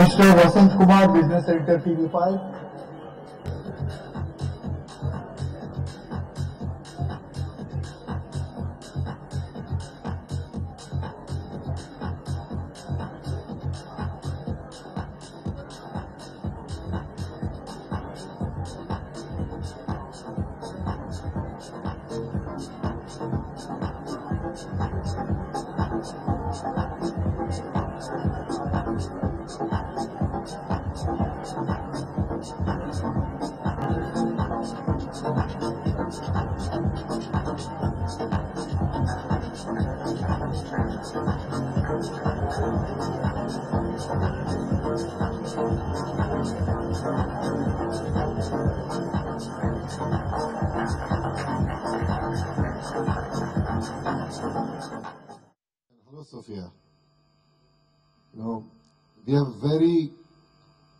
Mister Vasanth Kumar business editor TV five we have very,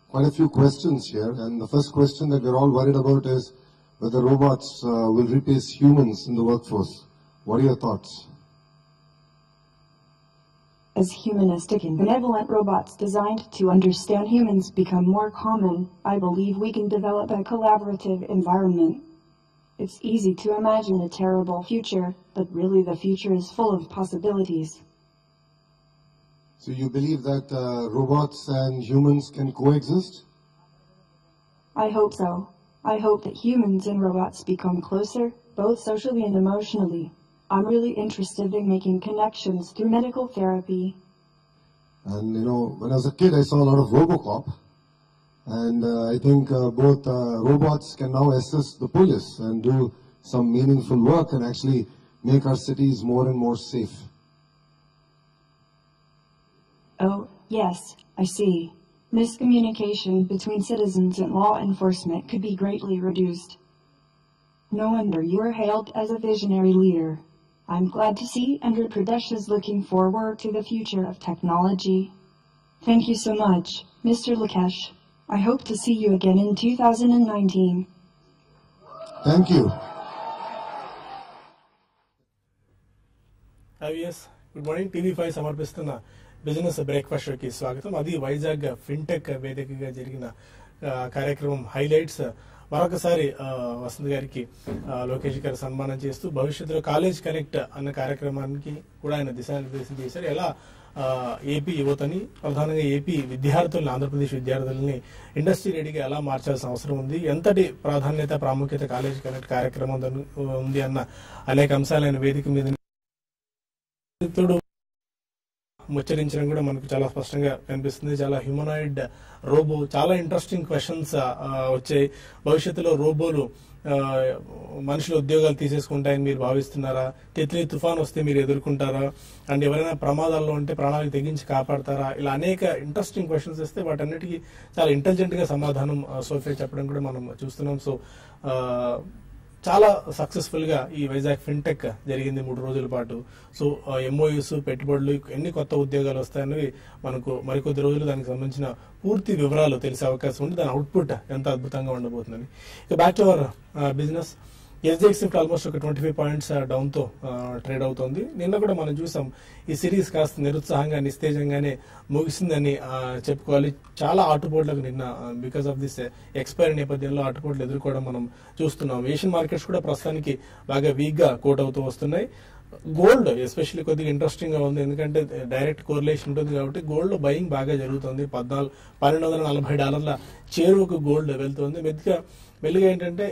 quite a few questions here, and the first question that we're all worried about is whether robots uh, will replace humans in the workforce. What are your thoughts? As humanistic and benevolent robots designed to understand humans become more common, I believe we can develop a collaborative environment. It's easy to imagine a terrible future, but really the future is full of possibilities. So you believe that uh, robots and humans can coexist? I hope so. I hope that humans and robots become closer, both socially and emotionally. I'm really interested in making connections through medical therapy. And you know, when I was a kid, I saw a lot of RoboCop, and uh, I think uh, both uh, robots can now assist the police and do some meaningful work and actually make our cities more and more safe. Oh, yes, I see. Miscommunication between citizens and law enforcement could be greatly reduced. No wonder you are hailed as a visionary leader. I'm glad to see Andhra Pradesh is looking forward to the future of technology. Thank you so much, Mr. Lakesh. I hope to see you again in 2019. Thank you. IVS good morning TV five సమర్పిస్తున్న business breakfast షోకి స్వాగతం. అది Vizag fintech వేదికగా జరిగిన కార్యక్రమం highlights. మరొకసారి వసంత్ గారికి లోకేష్ గారు సన్మానం చేస్తూ భవిష్యత్తులో కాలేజ్ కనెక్ట్ అన్న కార్యక్రమానికి కూడా ఆయన దిశానిర్దేశం చేశారు. ఎలా ఏపీ యువతని ప్రధానంగా ఏపీ విద్యార్థుల్ని ఆంధ్రప్రదేశ్ విద్యార్థుల్ని ఇండస్ట్రీ రెడీగా ఎలా మార్చాల్సిన అవసరం ఉంది ఎంతటి ప్రాధాన్యత ప్రాముఖ్యత కాలేజ్ కనెక్ట్ కార్యక్రమం ఉంది అన్న అనేక అంశాలైన వేదిక మీద ముచ్చరించడం కూడా మనకు చాలా స్పష్టంగా కనిపిస్తుంది. చాలా హ్యూమనాయిడ్ రోబో చాలా ఇంట్రెస్టింగ్ క్వశ్చన్స్ వచ్చాయి. భవిష్యత్తులో రోబోలు మనుషులు మనుషుల ఉద్యోగాలు తీసేసుకుంటాయని మీరు భావిస్తున్నారా? తిత్లీ తుఫాన్ వస్తే మీరు ఎదుర్కొంటారా? అండ్ ఎవరైనా ప్రమాదాల్లో ఉంటే ప్రాణాలకు తెగించి కాపాడతారా? ఇలా అనేక ఇంట్రెస్టింగ్ క్వశ్చన్స్ వస్తే వాటన్నిటికీ చాలా ఇంటెలిజెంట్గా సమాధానం సోఫియా చెప్పడం కూడా మనం చూస్తున్నాం. సో చాలా సక్సెస్ఫుల్గా ఈ వైజాగ్ ఫిన్టెక్ జరిగింది మూడు రోజుల పాటు. సో ఎంఓయూస్ పెట్టుబడులు ఎన్ని కొత్త ఉద్యోగాలు వస్తాయన్నవి మనకు మరికొద్ది రోజులు దానికి సంబంధించిన పూర్తి వివరాలు తెలిసే అవకాశం ఉంది. దాని అవుట్పుట్ ఎంత అద్భుతంగా ఉండబోతుందని. ఇక back to our business SGX Nifty almost ఒక ట్వంటీ ఫైవ్ పాయింట్స్ డౌన్తో ట్రేడ్ అవుతోంది. నిన్న కూడా మనం చూసాం ఈ సిరీస్ కాస్త నిరుత్సాహంగా నిస్తేజంగానే ముగిసిందని చెప్పుకోవాలి. చాలా ఆటుపోట్లకు నిన్న బికాస్ ఆఫ్ దిస్ ఎక్స్పైరీ నేపథ్యంలో ఆటుపోట్లు ఎదుర్కోవడం మనం చూస్తున్నాం. ఏషియన్ మార్కెట్స్ కూడా ప్రస్తుతానికి బాగా వీక్గా కోట్ అవుతూ వస్తున్నాయి. గోల్డ్ ఎస్పెషల్లీ కొద్దిగా ఇంట్రెస్టింగ్గా ఉంది. ఎందుకంటే uh, డైరెక్ట్ కోరిలేషన్ ఉంటుంది కాబట్టి గోల్డ్ బయింగ్ బాగా జరుగుతుంది. పద్నాలుగు పన్నెండు వందల నలభై డాలర్ల చేరువకు గోల్డ్ వెళ్తుంది. మెద్దిగా మెల్లిగా ఏంటంటే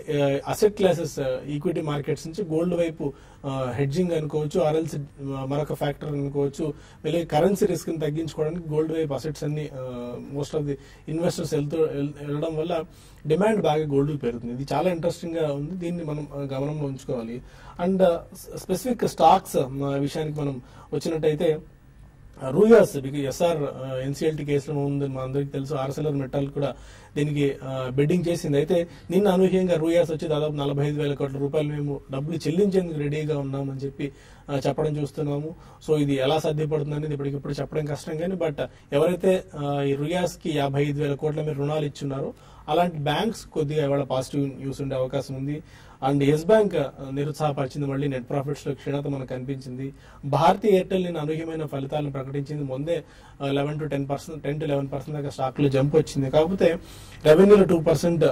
అసెట్ క్లాసెస్ ఈక్విటీ మార్కెట్స్ నుంచి గోల్డ్ వైపు హెడ్జింగ్ అనుకోవచ్చు ఆర్ఎల్సి మరొక ఫ్యాక్టర్ అనుకోవచ్చు మెల్లిగా కరెన్సీ రిస్క్ని తగ్గించుకోవడానికి గోల్డ్ వైపు అసెట్స్ అన్ని మోస్ట్ ఆఫ్ ది ఇన్వెస్టర్స్ వెళ్తూ వెళ్ళడం వల్ల డిమాండ్ బాగా గోల్డ్ పెరుగుతుంది. ఇది చాలా ఇంట్రెస్టింగ్గా ఉంది. దీన్ని మనం గమనంలో ఉంచుకోవాలి. అండ్ స్పెసిఫిక్ స్టాక్స్ విషయానికి మనం వచ్చినట్టయితే రూయాస్ ఎస్ఆర్ ఎన్సీఎల్టీ కేసులో ఉందని మా అందరికి తెలుసు. ఆర్సెలర్ మెటల్ కూడా దీనికి బెడ్డింగ్ చేసింది. అయితే నిన్న అనూహ్యంగా రూయాస్ వచ్చి దాదాపు నలభై ఐదు వేల కోట్ల రూపాయలు మేము డబ్బులు చెల్లించేందుకు రెడీగా ఉన్నామని చెప్పి చెప్పడం చూస్తున్నాము. సో ఇది ఎలా సాధ్యపడుతుంది అనేది ఇప్పటికిప్పుడు చెప్పడం కష్టం కానీ బట్ ఎవరైతే ఈ రుయాస్కి యాభై ఐదు వేల కోట్ల మీరు రుణాలు ఇచ్చున్నారో అలాంటి బ్యాంక్స్ కొద్దిగా ఇవాళ పాజిటివ్ న్యూస్ ఉండే అవకాశం ఉంది. అండ్ ఎస్ బ్యాంక్ నిరుత్సాహపరిచింది మళ్ళీ నెట్ ప్రాఫిట్స్లో క్షీణత మనకు కనిపించింది. భారతీయ ఎయిర్టెల్ నేను అనూహ్యమైన ఫలితాలను ప్రకటించింది. ముందే eleven to ten percent ten to eleven percent దాకా స్టాక్లో జంప్ వచ్చింది. కాకపోతే రెవెన్యూలో టూ పర్సెంట్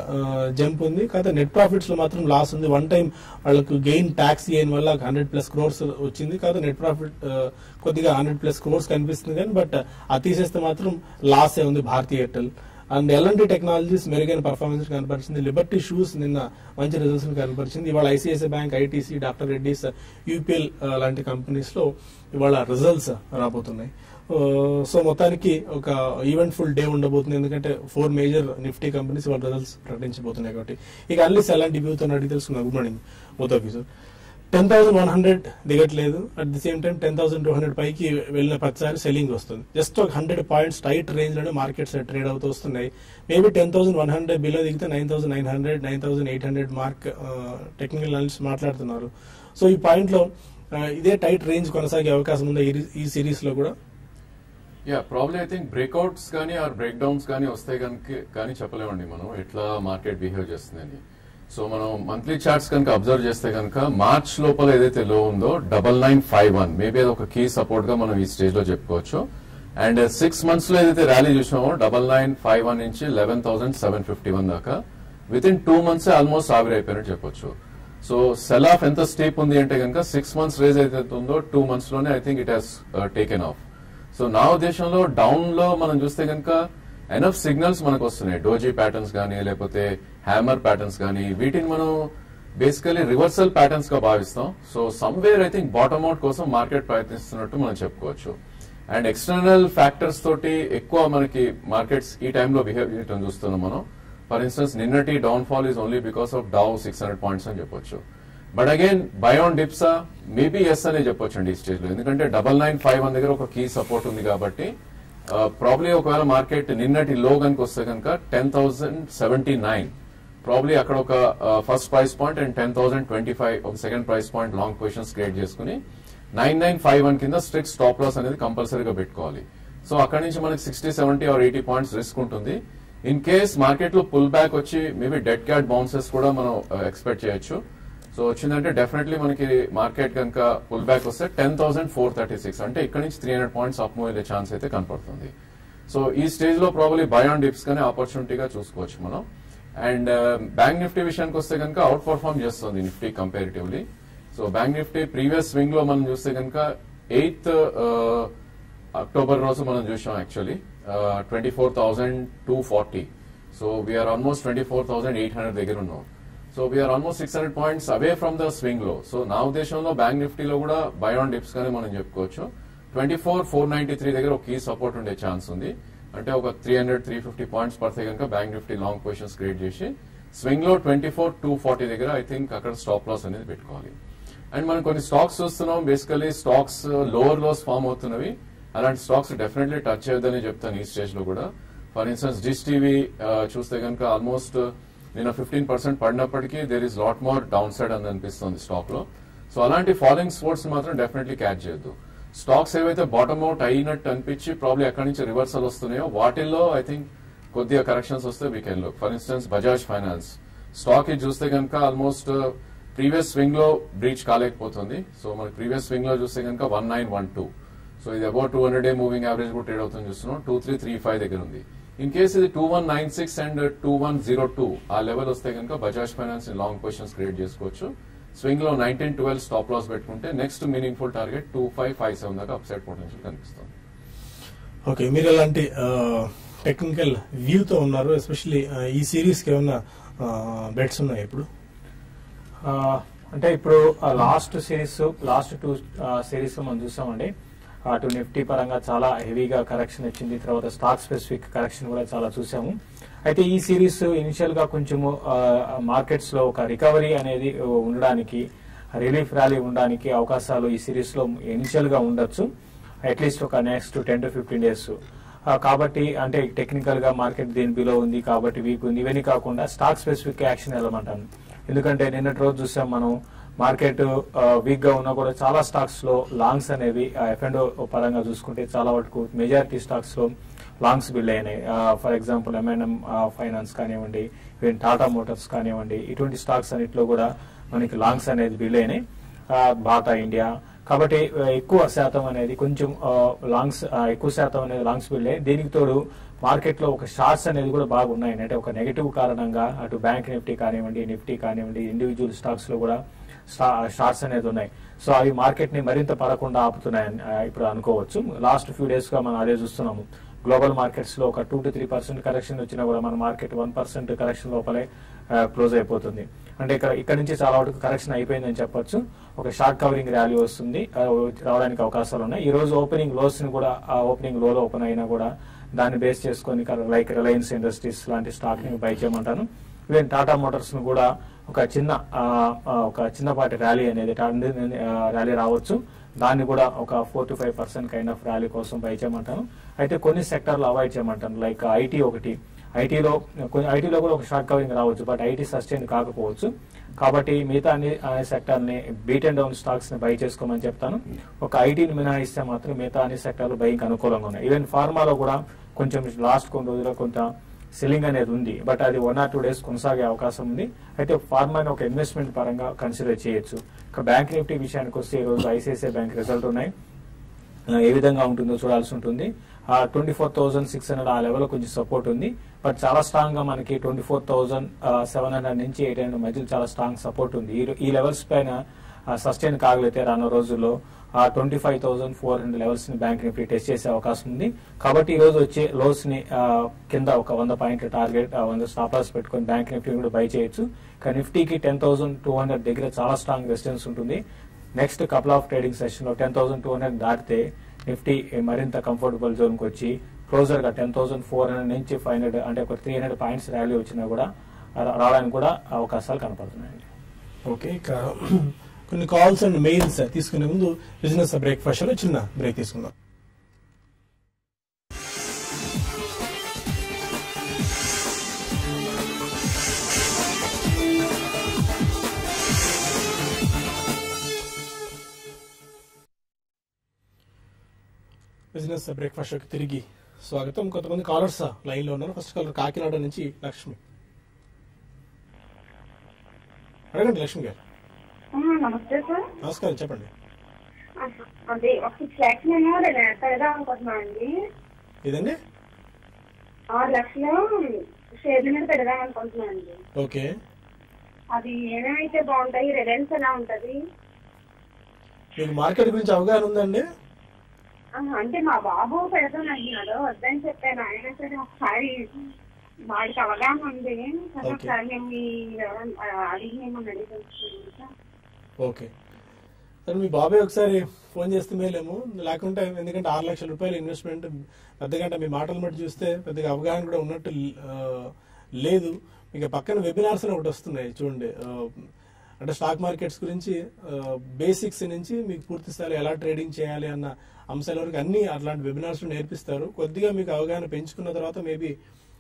జంప్ ఉంది. కాకపోతే నెట్ ప్రాఫిట్స్లో మాత్రం లాస్ ఉంది. వన్ టైం వాళ్ళకు గెయిన్ ట్యాక్స్ గెయిన్ వల్ల హండ్రెడ్ ప్లస్ క్రోర్స్ వచ్చింది. కాకపోతే నెట్ ప్రాఫిట్ కొద్దిగా హండ్రెడ్ ప్లస్ క్రోర్స్ కనిపిస్తుంది. కానీ బట్ అది తీసేస్తే మాత్రం లాసే ఉంది భారతీయ ఎయిర్టెల్. అండ్ ఎలాంటి టెక్నాలజీస్ మెరుగైన పర్ఫార్మెన్స్ కనపరిచింది. లిబర్టీ షూస్ నిన్న మంచి రిజల్ట్స్ కనపరిచింది. ఇవాళ ICICI Bank ITC Doctor Reddy's UPL లాంటి కంపెనీస్లో ఇవాళ రిజల్ట్స్ రాబోతున్నాయి. Uh, సో మొత్తానికి ఒక ఈవెంట్ ఫుల్ డే ఉండబోతుంది. ఎందుకంటే ఫోర్ మేజర్ నిఫ్టీ కంపెనీస్ వాళ్ళ రిజల్ట్స్ ప్రకటించబోతున్నాయి కాబట్టి. ఇక అన్లీస్ ఎలాంటి వ్యూతో అడిగి తెలుసుకున్నా good morning both of sir ten thousand one hundred దిగట్లేదు. At the same time ten thousand two hundred పైకి వెళ్ళిన ప్రతిసారి సెల్లింగ్ వస్తుంది. జస్ట్ ఒక హండ్రెడ్ పాయింట్స్ టైట్ రేంజ్లోనే మార్కెట్స్ ట్రేడ్ అవుతూ వస్తున్నాయి. Maybe ten thousand one hundred below దిగితే nine thousand nine hundred nine thousand eight hundred mark technical analyst మాట్లాడుతున్నారు. సో ఈ పాయింట్లో uh, ఇదే టైట్ రేంజ్ కొనసాగే అవకాశం ఉంది ఈ- ఈ సిరీస్లో కూడా? Yeah problem I think breakouts కానీ ఆర్ బ్రేక్ డౌన్స్ కానీ వస్తాయి కనుక కానీ చెప్పలేమండి మనం. ఎట్లా మార్కెట్ బిహేవ్ చేస్తుందని. సో మనం మంత్లీ చార్ట్స్ కనుక అబ్జర్వ్ చేస్తే కనుక మార్చ్ లోపల ఏదైతే లో ఉందో double nine five one maybe అది ఒక కీ సపోర్ట్గా మనం ఈ స్టేజ్లో చెప్పుకోవచ్చు. అండ్ సిక్స్ మంత్స్లో ఏదైతే ర్యాలీ చూసామో డబల్ నైన్ ఫైవ్ వన్ నుంచి eleven thousand seven fifty one దాకా within two months almost ఆవిరైపోయినట్టు చెప్పొచ్చు. సో సెల్ ఆఫ్ ఎంత స్టేప్ ఉంది అంటే కనుక సిక్స్ మంత్స్ రేజ్ అయితే ఉందో two మంత్స్లోనే I think it has taken off so నా ఉద్దేశంలో డౌన్లో మనం చూస్తే కనుక ఎనఫ్ సిగ్నల్స్ మనకు వస్తున్నాయి. డోజీ ప్యాటర్న్స్ కానీ లేకపోతే హ్యామర్ ప్యాటర్న్స్ కానీ వీటిని మనం బేసికలీ రివర్సల్ ప్యాటర్న్స్గా భావిస్తాం. So somewhere I think bottom out కోసం మార్కెట్ ప్రయత్నిస్తున్నట్టు మనం చెప్పుకోవచ్చు. అండ్ ఎక్స్టర్నల్ ఫ్యాక్టర్స్ తోటి ఎక్కువ మనకి మార్కెట్స్ ఈ టైంలో బిహేవ్ చేయడం చూస్తున్నాం మనం. ఫర్ ఇన్స్టెన్స్ నిన్నటి down fall is only because of Dow six hundred points అని చెప్పొచ్చు. But again buy on dips maybe yes అనే చెప్పొచ్చు అండి ఈ స్టేజ్లో. ఎందుకంటే డబల్ నైన్ ఫైవ్ వన్ దగ్గర ఒక కీ సపోర్ట్ ఉంది కాబట్టి ప్రాబ్లీ ఒకవేళ మార్కెట్ నిన్నటి లో కనుక వస్తే కనుక ten thousand seventy nine probably అక్కడ ఒక first price point and ten thousand twenty five ఒక second price point long positions create చేసుకుని నైన్ నైన్ ఫైవ్ వన్ కింద స్ట్రిక్ట్ స్టాప్ లాస్ అనేది కంపల్సరీగా పెట్టుకోవాలి. సో అక్కడ నుంచి మనకి sixty seventy or eighty points risk ఉంటుంది. ఇన్ కేస్ మార్కెట్లో పుల్ బ్యాక్ వచ్చి మేబీ డెడ్ క్యాట్ బౌన్సెస్ కూడా మనం ఎక్స్పెక్ట్ చేయొచ్చు. సో వచ్చిందంటే డెఫినెట్లీ మనకి మార్కెట్ కనుక పుల్ బ్యాక్ వస్తే ten thousand four thirty six అంటే ఇక్కడ నుంచి three hundred points up move chance అయితే కనపడుతుంది. సో ఈ స్టేజ్లో ప్రాబ్లీ బయాన్ డిప్స్ కానీ ఆపర్చునిటీగా చూసుకోవచ్చు మనం. అండ్ బ్యాంక్ నిఫ్టీ విషయానికి వస్తే కనుక అవుట్ పర్ఫార్మ్ చేస్తుంది Nifty comparatively so bank Nifty previous స్వింగ్లో మనం చూస్తే కనుక ఎయిత్ అక్టోబర్ రోజు మనం చూసాం actually twenty four thousand two forty so we're almost twenty four thousand eight hundred దగ్గర ఉన్నాం. So we're almost six hundred points away from the స్వింగ్లో so నా ఉద్దేశంలో బ్యాంక్ నిఫ్టీలో కూడా బయాన్ డిప్స్ గానే మనం చెప్పుకోవచ్చు. Twenty four four ninety three దగ్గర ఒక కీ సపోర్ట్ ఉండే ఛాన్స్ ఉంది. అంటే ఒక three hundred three fifty points పడితే కనుక bank Nifty long positions create చేసి స్వింగ్లో ట్వంటీ ఫోర్ టూ ఫార్టీ దగ్గర ఐ థింక్ అక్కడ స్టాప్ లాస్ అనేది పెట్టుకోవాలి. అండ్ మనం కొన్ని స్టాక్స్ చూస్తున్నాం. Basically stocks lower lows form అవుతున్నవి. అలాంటి స్టాక్స్ డెఫినెట్లీ టచ్ చేయొద్దని చెప్తాను ఈ స్టేజ్లో కూడా. ఫర్ ఇన్స్టెన్స్ డిష్ టీవీ చూస్తే కనుక ఆల్మోస్ట్ uh, నిన్న fifteen percent పడినప్పటికీ there is lot more down side అని అనిపిస్తుంది స్టాక్లో. సో అలాంటి ఫాలోయింగ్ స్పోర్ట్స్ మాత్రం డెఫినెట్లీ క్యాచ్ చేయొద్దు. స్టాక్స్ ఏవైతే బాటమ్ అవుట్ అయినట్టు అనిపించి ప్రాబ్లీ ఎక్కడి నుంచి రివర్సల్ వస్తున్నాయో వాటిల్లో ఐ థింక్ కొద్దిగా కరెక్షన్స్ వస్తే we can look for instance Bajaj Finance stock ఇది చూస్తే కనుక ఆల్మోస్ట్ ప్రీవియస్ స్వింగ్లో బ్రీచ్ కాలేకపోతుంది. సో మనకి ప్రీవియస్ స్వింగ్లో చూస్తే కనుక one nine one two so ఇది about two hundred day moving average కూడా ట్రేడ్ అవుతుంది చూస్తున్నాం. టూ త్రీ త్రీ ఫైవ్ దగ్గర ఉంది. ఇన్ కేస్ ఇది two one nine six and two one zero two ఆ లెవెల్ వస్తే కనుక Bajaj Finance long positions create చేసుకోవచ్చు. స్వింగ్లో నైన్టీన్ ట్వెల్వ్ స్టాప్ లాస్ పెట్టుకుంటే next meaningful target two five five seven దాకా అప్సైడ్ పొటెన్షియల్ కనిపిస్తుంది. ఓకే మీరు ఎలాంటి టెక్నికల్ వ్యూతో ఉన్నారు ఎస్పెషల్లీ ఈ సిరీస్కి ఏమన్నా బెట్స్ ఉన్నాయి ఇప్పుడు? అంటే ఇప్పుడు last series last two series మనం చూసామండి. అటు నిఫ్టీ పరంగా చాలా హెవీగా కరెక్షన్ వచ్చింది. తర్వాత స్టాక్ స్పెసిఫిక్ కరెక్షన్ కూడా చాలా చూసాము. అయితే ఈ సిరీస్ ఇనిషియల్గా కొంచెము మార్కెట్స్లో ఒక రికవరీ అనేది ఉండడానికి రిలీఫ్ ర్యాలీ ఉండడానికి అవకాశాలు ఈ సిరీస్లో ఇనిషియల్గా ఉండొచ్చు. అట్లీస్ట్ ఒక next ten to fifteen days కాబట్టి అంటే టెక్నికల్గా మార్కెట్ దీని బిలో ఉంది కాబట్టి వీక్ ఉంది. ఇవన్నీ కాకుండా స్టాక్ స్పెసిఫిక్ యాక్షన్ వెళ్ళమంటాను ఎందుకంటే నిన్నటి రోజు చూసాం మనం మార్కెట్ వీక్గా ఉన్నా కూడా చాలా స్టాక్స్లో లాంగ్స్ అనేవి ఎఫ్ పరంగా చూసుకుంటే చాలా వరకు మెజారిటీ స్టాక్స్లో లాంగ్స్ బిల్డ్ అయినాయి. For example M&M, M N M finance కానివ్వండి ఈవెన్ టాటా మోటార్స్ కానివ్వండి ఇటువంటి స్టాక్స్ అన్నింటిలో కూడా మనకి లాంగ్స్ అనేది బిల్డ్ అయినాయి. Bata India. కాబట్టి ఎక్కువ శాతం అనేది కొంచెం లాంగ్స్ ఎక్కువ శాతం అనేది లాంగ్స్ బిల్డ్ అయ్యి దీనికి తోడు మార్కెట్లో ఒక షార్ట్స్ అనేది కూడా బాగున్నాయి అంటే ఒక నెగటివ్ కారణంగా అటు బ్యాంక్ నిఫ్టీ కానివ్వండి నిఫ్టీ కానివ్వండి ఇండివిజువల్ స్టాక్స్లో కూడా షార్ట్స్ అనేది ఉన్నాయి. సో అవి మార్కెట్ని మరింత పడకుండా ఆపుతున్నాయని ఇప్పుడు అనుకోవచ్చు. లాస్ట్ ఫ్యూ డేస్గా మనం అదే చూస్తున్నాము. గ్లోబల్ మార్కెట్స్లో ఒక two to three percent correction వచ్చినా కూడా మన మార్కెట్ వన్ పర్సెంట్ కరెక్షన్ లోపలే క్లోజ్ అయిపోతుంది. అంటే ఇక్కడ ఇక్కడ నుంచి చాలా వరకు కరెక్షన్ అయిపోయిందని చెప్పొచ్చు. ఒక షార్ట్ కవరింగ్ ర్యాలీ వస్తుంది రావడానికి అవకాశాలు ఉన్నాయి. ఈ రోజు ఓపెనింగ్ లోస్ని కూడా ఆ ఓపెనింగ్ లోలో ఓపెన్ అయినా కూడా దాన్ని బేస్ చేసుకొని లైక్ రిలయన్స్ ఇండస్ట్రీస్ లాంటి స్టాక్ని బై చేయమంటాను. ఈవెన్ టాటా మోటార్స్ను కూడా ఒక చిన్న ఒక చిన్నపాటి ర్యాలీ అనేది ర్యాలీ రావచ్చు. దాన్ని కూడా ఒక four to five percent kind of rally కోసం బై చేయమంటాను. అయితే కొన్ని సెక్టర్లు అవాయిడ్ చేయమంటాను. లైక్ ఐటీ ఒకటి. ఐటీలో కొన్ని ఐటీలో కూడా ఒక షార్ట్ కవరింగ్ రావచ్చు బట్ ఐటీ సస్టైన్ కాకపోవచ్చు. కాబట్టి మిగతా అన్ని సెక్టర్ని బీట్ అండ్ డౌన్ స్టాక్స్ని బై చేసుకోమని చెప్తాను. ఒక ఐటీని మినహాయిస్తే మాత్రం మిగతా అన్ని సెక్టర్లు బైక్ అనుకూలంగా ఉన్నాయి. ఈవెన్ ఫార్మాలో కూడా కొంచెం లాస్ట్ కొన్ని రోజుల్లో కొంత సెల్లింగ్ అనేది ఉంది బట్ అది వన్ ఆర్ టూ డేస్ కొనసాగే అవకాశం ఉంది. అయితే ఫార్మర్ని ఒక ఇన్వెస్ట్మెంట్ పరంగా కన్సిడర్ చేయొచ్చు. ఇక బ్యాంక్ నిఫ్టీ విషయానికి వస్తే ఈ రోజు ఐసిఐసిఐ బ్యాంక్ రిజల్ట్ ఉన్నాయి. ఏ విధంగా ఉంటుందో చూడాల్సి ఉంటుంది. ఆ twenty four thousand six hundred ఆ లెవెల్ కొంచెం సపోర్ట్ ఉంది. బట్ చాలా స్ట్రాంగ్గా మనకి twenty four thousand seven hundred నుంచి ఎయిట్ హండ్రెడ్ మధ్యలో చాలా స్ట్రాంగ్ సపోర్ట్ ఉంది. ఈ- ఈ లెవెల్స్ పైన సస్టైన్ కాగలిగితే రానున్న రోజుల్లో ఆ twenty five thousand four hundred లెవెల్స్ని బ్యాంక్ నిఫ్టీ టెస్ట్ చేసే అవకాశం ఉంది. కాబట్టి ఈ రోజు వచ్చే లోస్ని కింద ఒక వంద పాయింట్ల టార్గెట్ వంద స్టాప్ లాస్ పెట్టుకొని బ్యాంక్ నిఫ్టీ కూడా బై చేయొచ్చు. కానీ నిఫ్టీకి టెన్ థౌసండ్ టూ హండ్రెడ్ దగ్గర చాలా స్ట్రాంగ్ రెసిస్టెన్స్ ఉంటుంది. నెక్స్ట్ కపుల్ ఆఫ్ ట్రేడింగ్ సెషన్లో టెన్ థౌసండ్ టూ హండ్రెడ్ దాటితే నిఫ్టీ మరింత కంఫర్టబుల్ జోన్కి వచ్చి క్లోజర్గా టెన్ థౌసండ్ ఫోర్ హండ్రెడ్ నుంచి ఫైవ్ హండ్రెడ్ అంటే ఒక త్రీ హండ్రెడ్ పాయింట్స్ ర్యాలీ వచ్చినా కూడా రావడానికి కూడా అవకాశాలు కనపడుతున్నాయండి. ఓకే ఇక కొన్ని కాల్స్ అండ్ మెయిల్స్ తీసుకునే ముందు బిజినెస్ బ్రేక్ఫాస్ట్లో చిన్న బ్రేక్ తీసుకుందాం. బిజినెస్ బ్రేక్ఫాస్ట్ తిరిగి స్వాగతం. కొంతమంది కాలర్స్ లైన్లో ఉన్నారు. ఫస్ట్ కాలర్ కాకినాడ నుంచి లక్ష్మి. అడగండి లక్ష్మి గారు. నమస్తే సార్. నమస్కారం చెప్పండి. అదే ఒక సిక్స్ ల్యాక్స్ నేను పెడదాం అనుకుంటున్నాను అండి. ఇదండి ఆరు లక్షలు షేర్ల మీద పెడదాం అనుకుంటున్నాను అండి. ఓకే. అది ఏమేమైతే బాగుంటాయి రిలయన్స్ ఎలా ఉంటది? మీకు మార్కెట్ గురించి అవగాహన ఉందండి? అంటే మా బాబు పెడతాను అంటున్నాడు వద్దని చెప్పాను. ఆయన సరే ఒకసారి వాడికి అవగాహన ఉంది. కానీ. ఒకసారి మేము అడిగి మేము అడిగి ఓకే. సరే మీ బాబాయ్ ఒకసారి ఫోన్ చేస్తే మేలేము లేకుంటే ఎందుకంటే ఆరు లక్షల రూపాయలు ఇన్వెస్ట్మెంట్ పెద్దగా మీ మాటలు బట్టి చూస్తే పెద్దగా అవగాహన కూడా ఉన్నట్టు లేదు. ఇక పక్కన వెబినార్స్ అని ఒకటి వస్తున్నాయి చూడండి. అంటే స్టాక్ మార్కెట్స్ గురించి బేసిక్స్ నుంచి మీకు పూర్తి స్థాయిలో ఎలా ట్రేడింగ్ చేయాలి అన్న అంశాల వరకు అన్ని అట్లాంటి వెబినార్స్ నేర్పిస్తారు. కొద్దిగా మీకు అవగాహన పెంచుకున్న తర్వాత మేబీ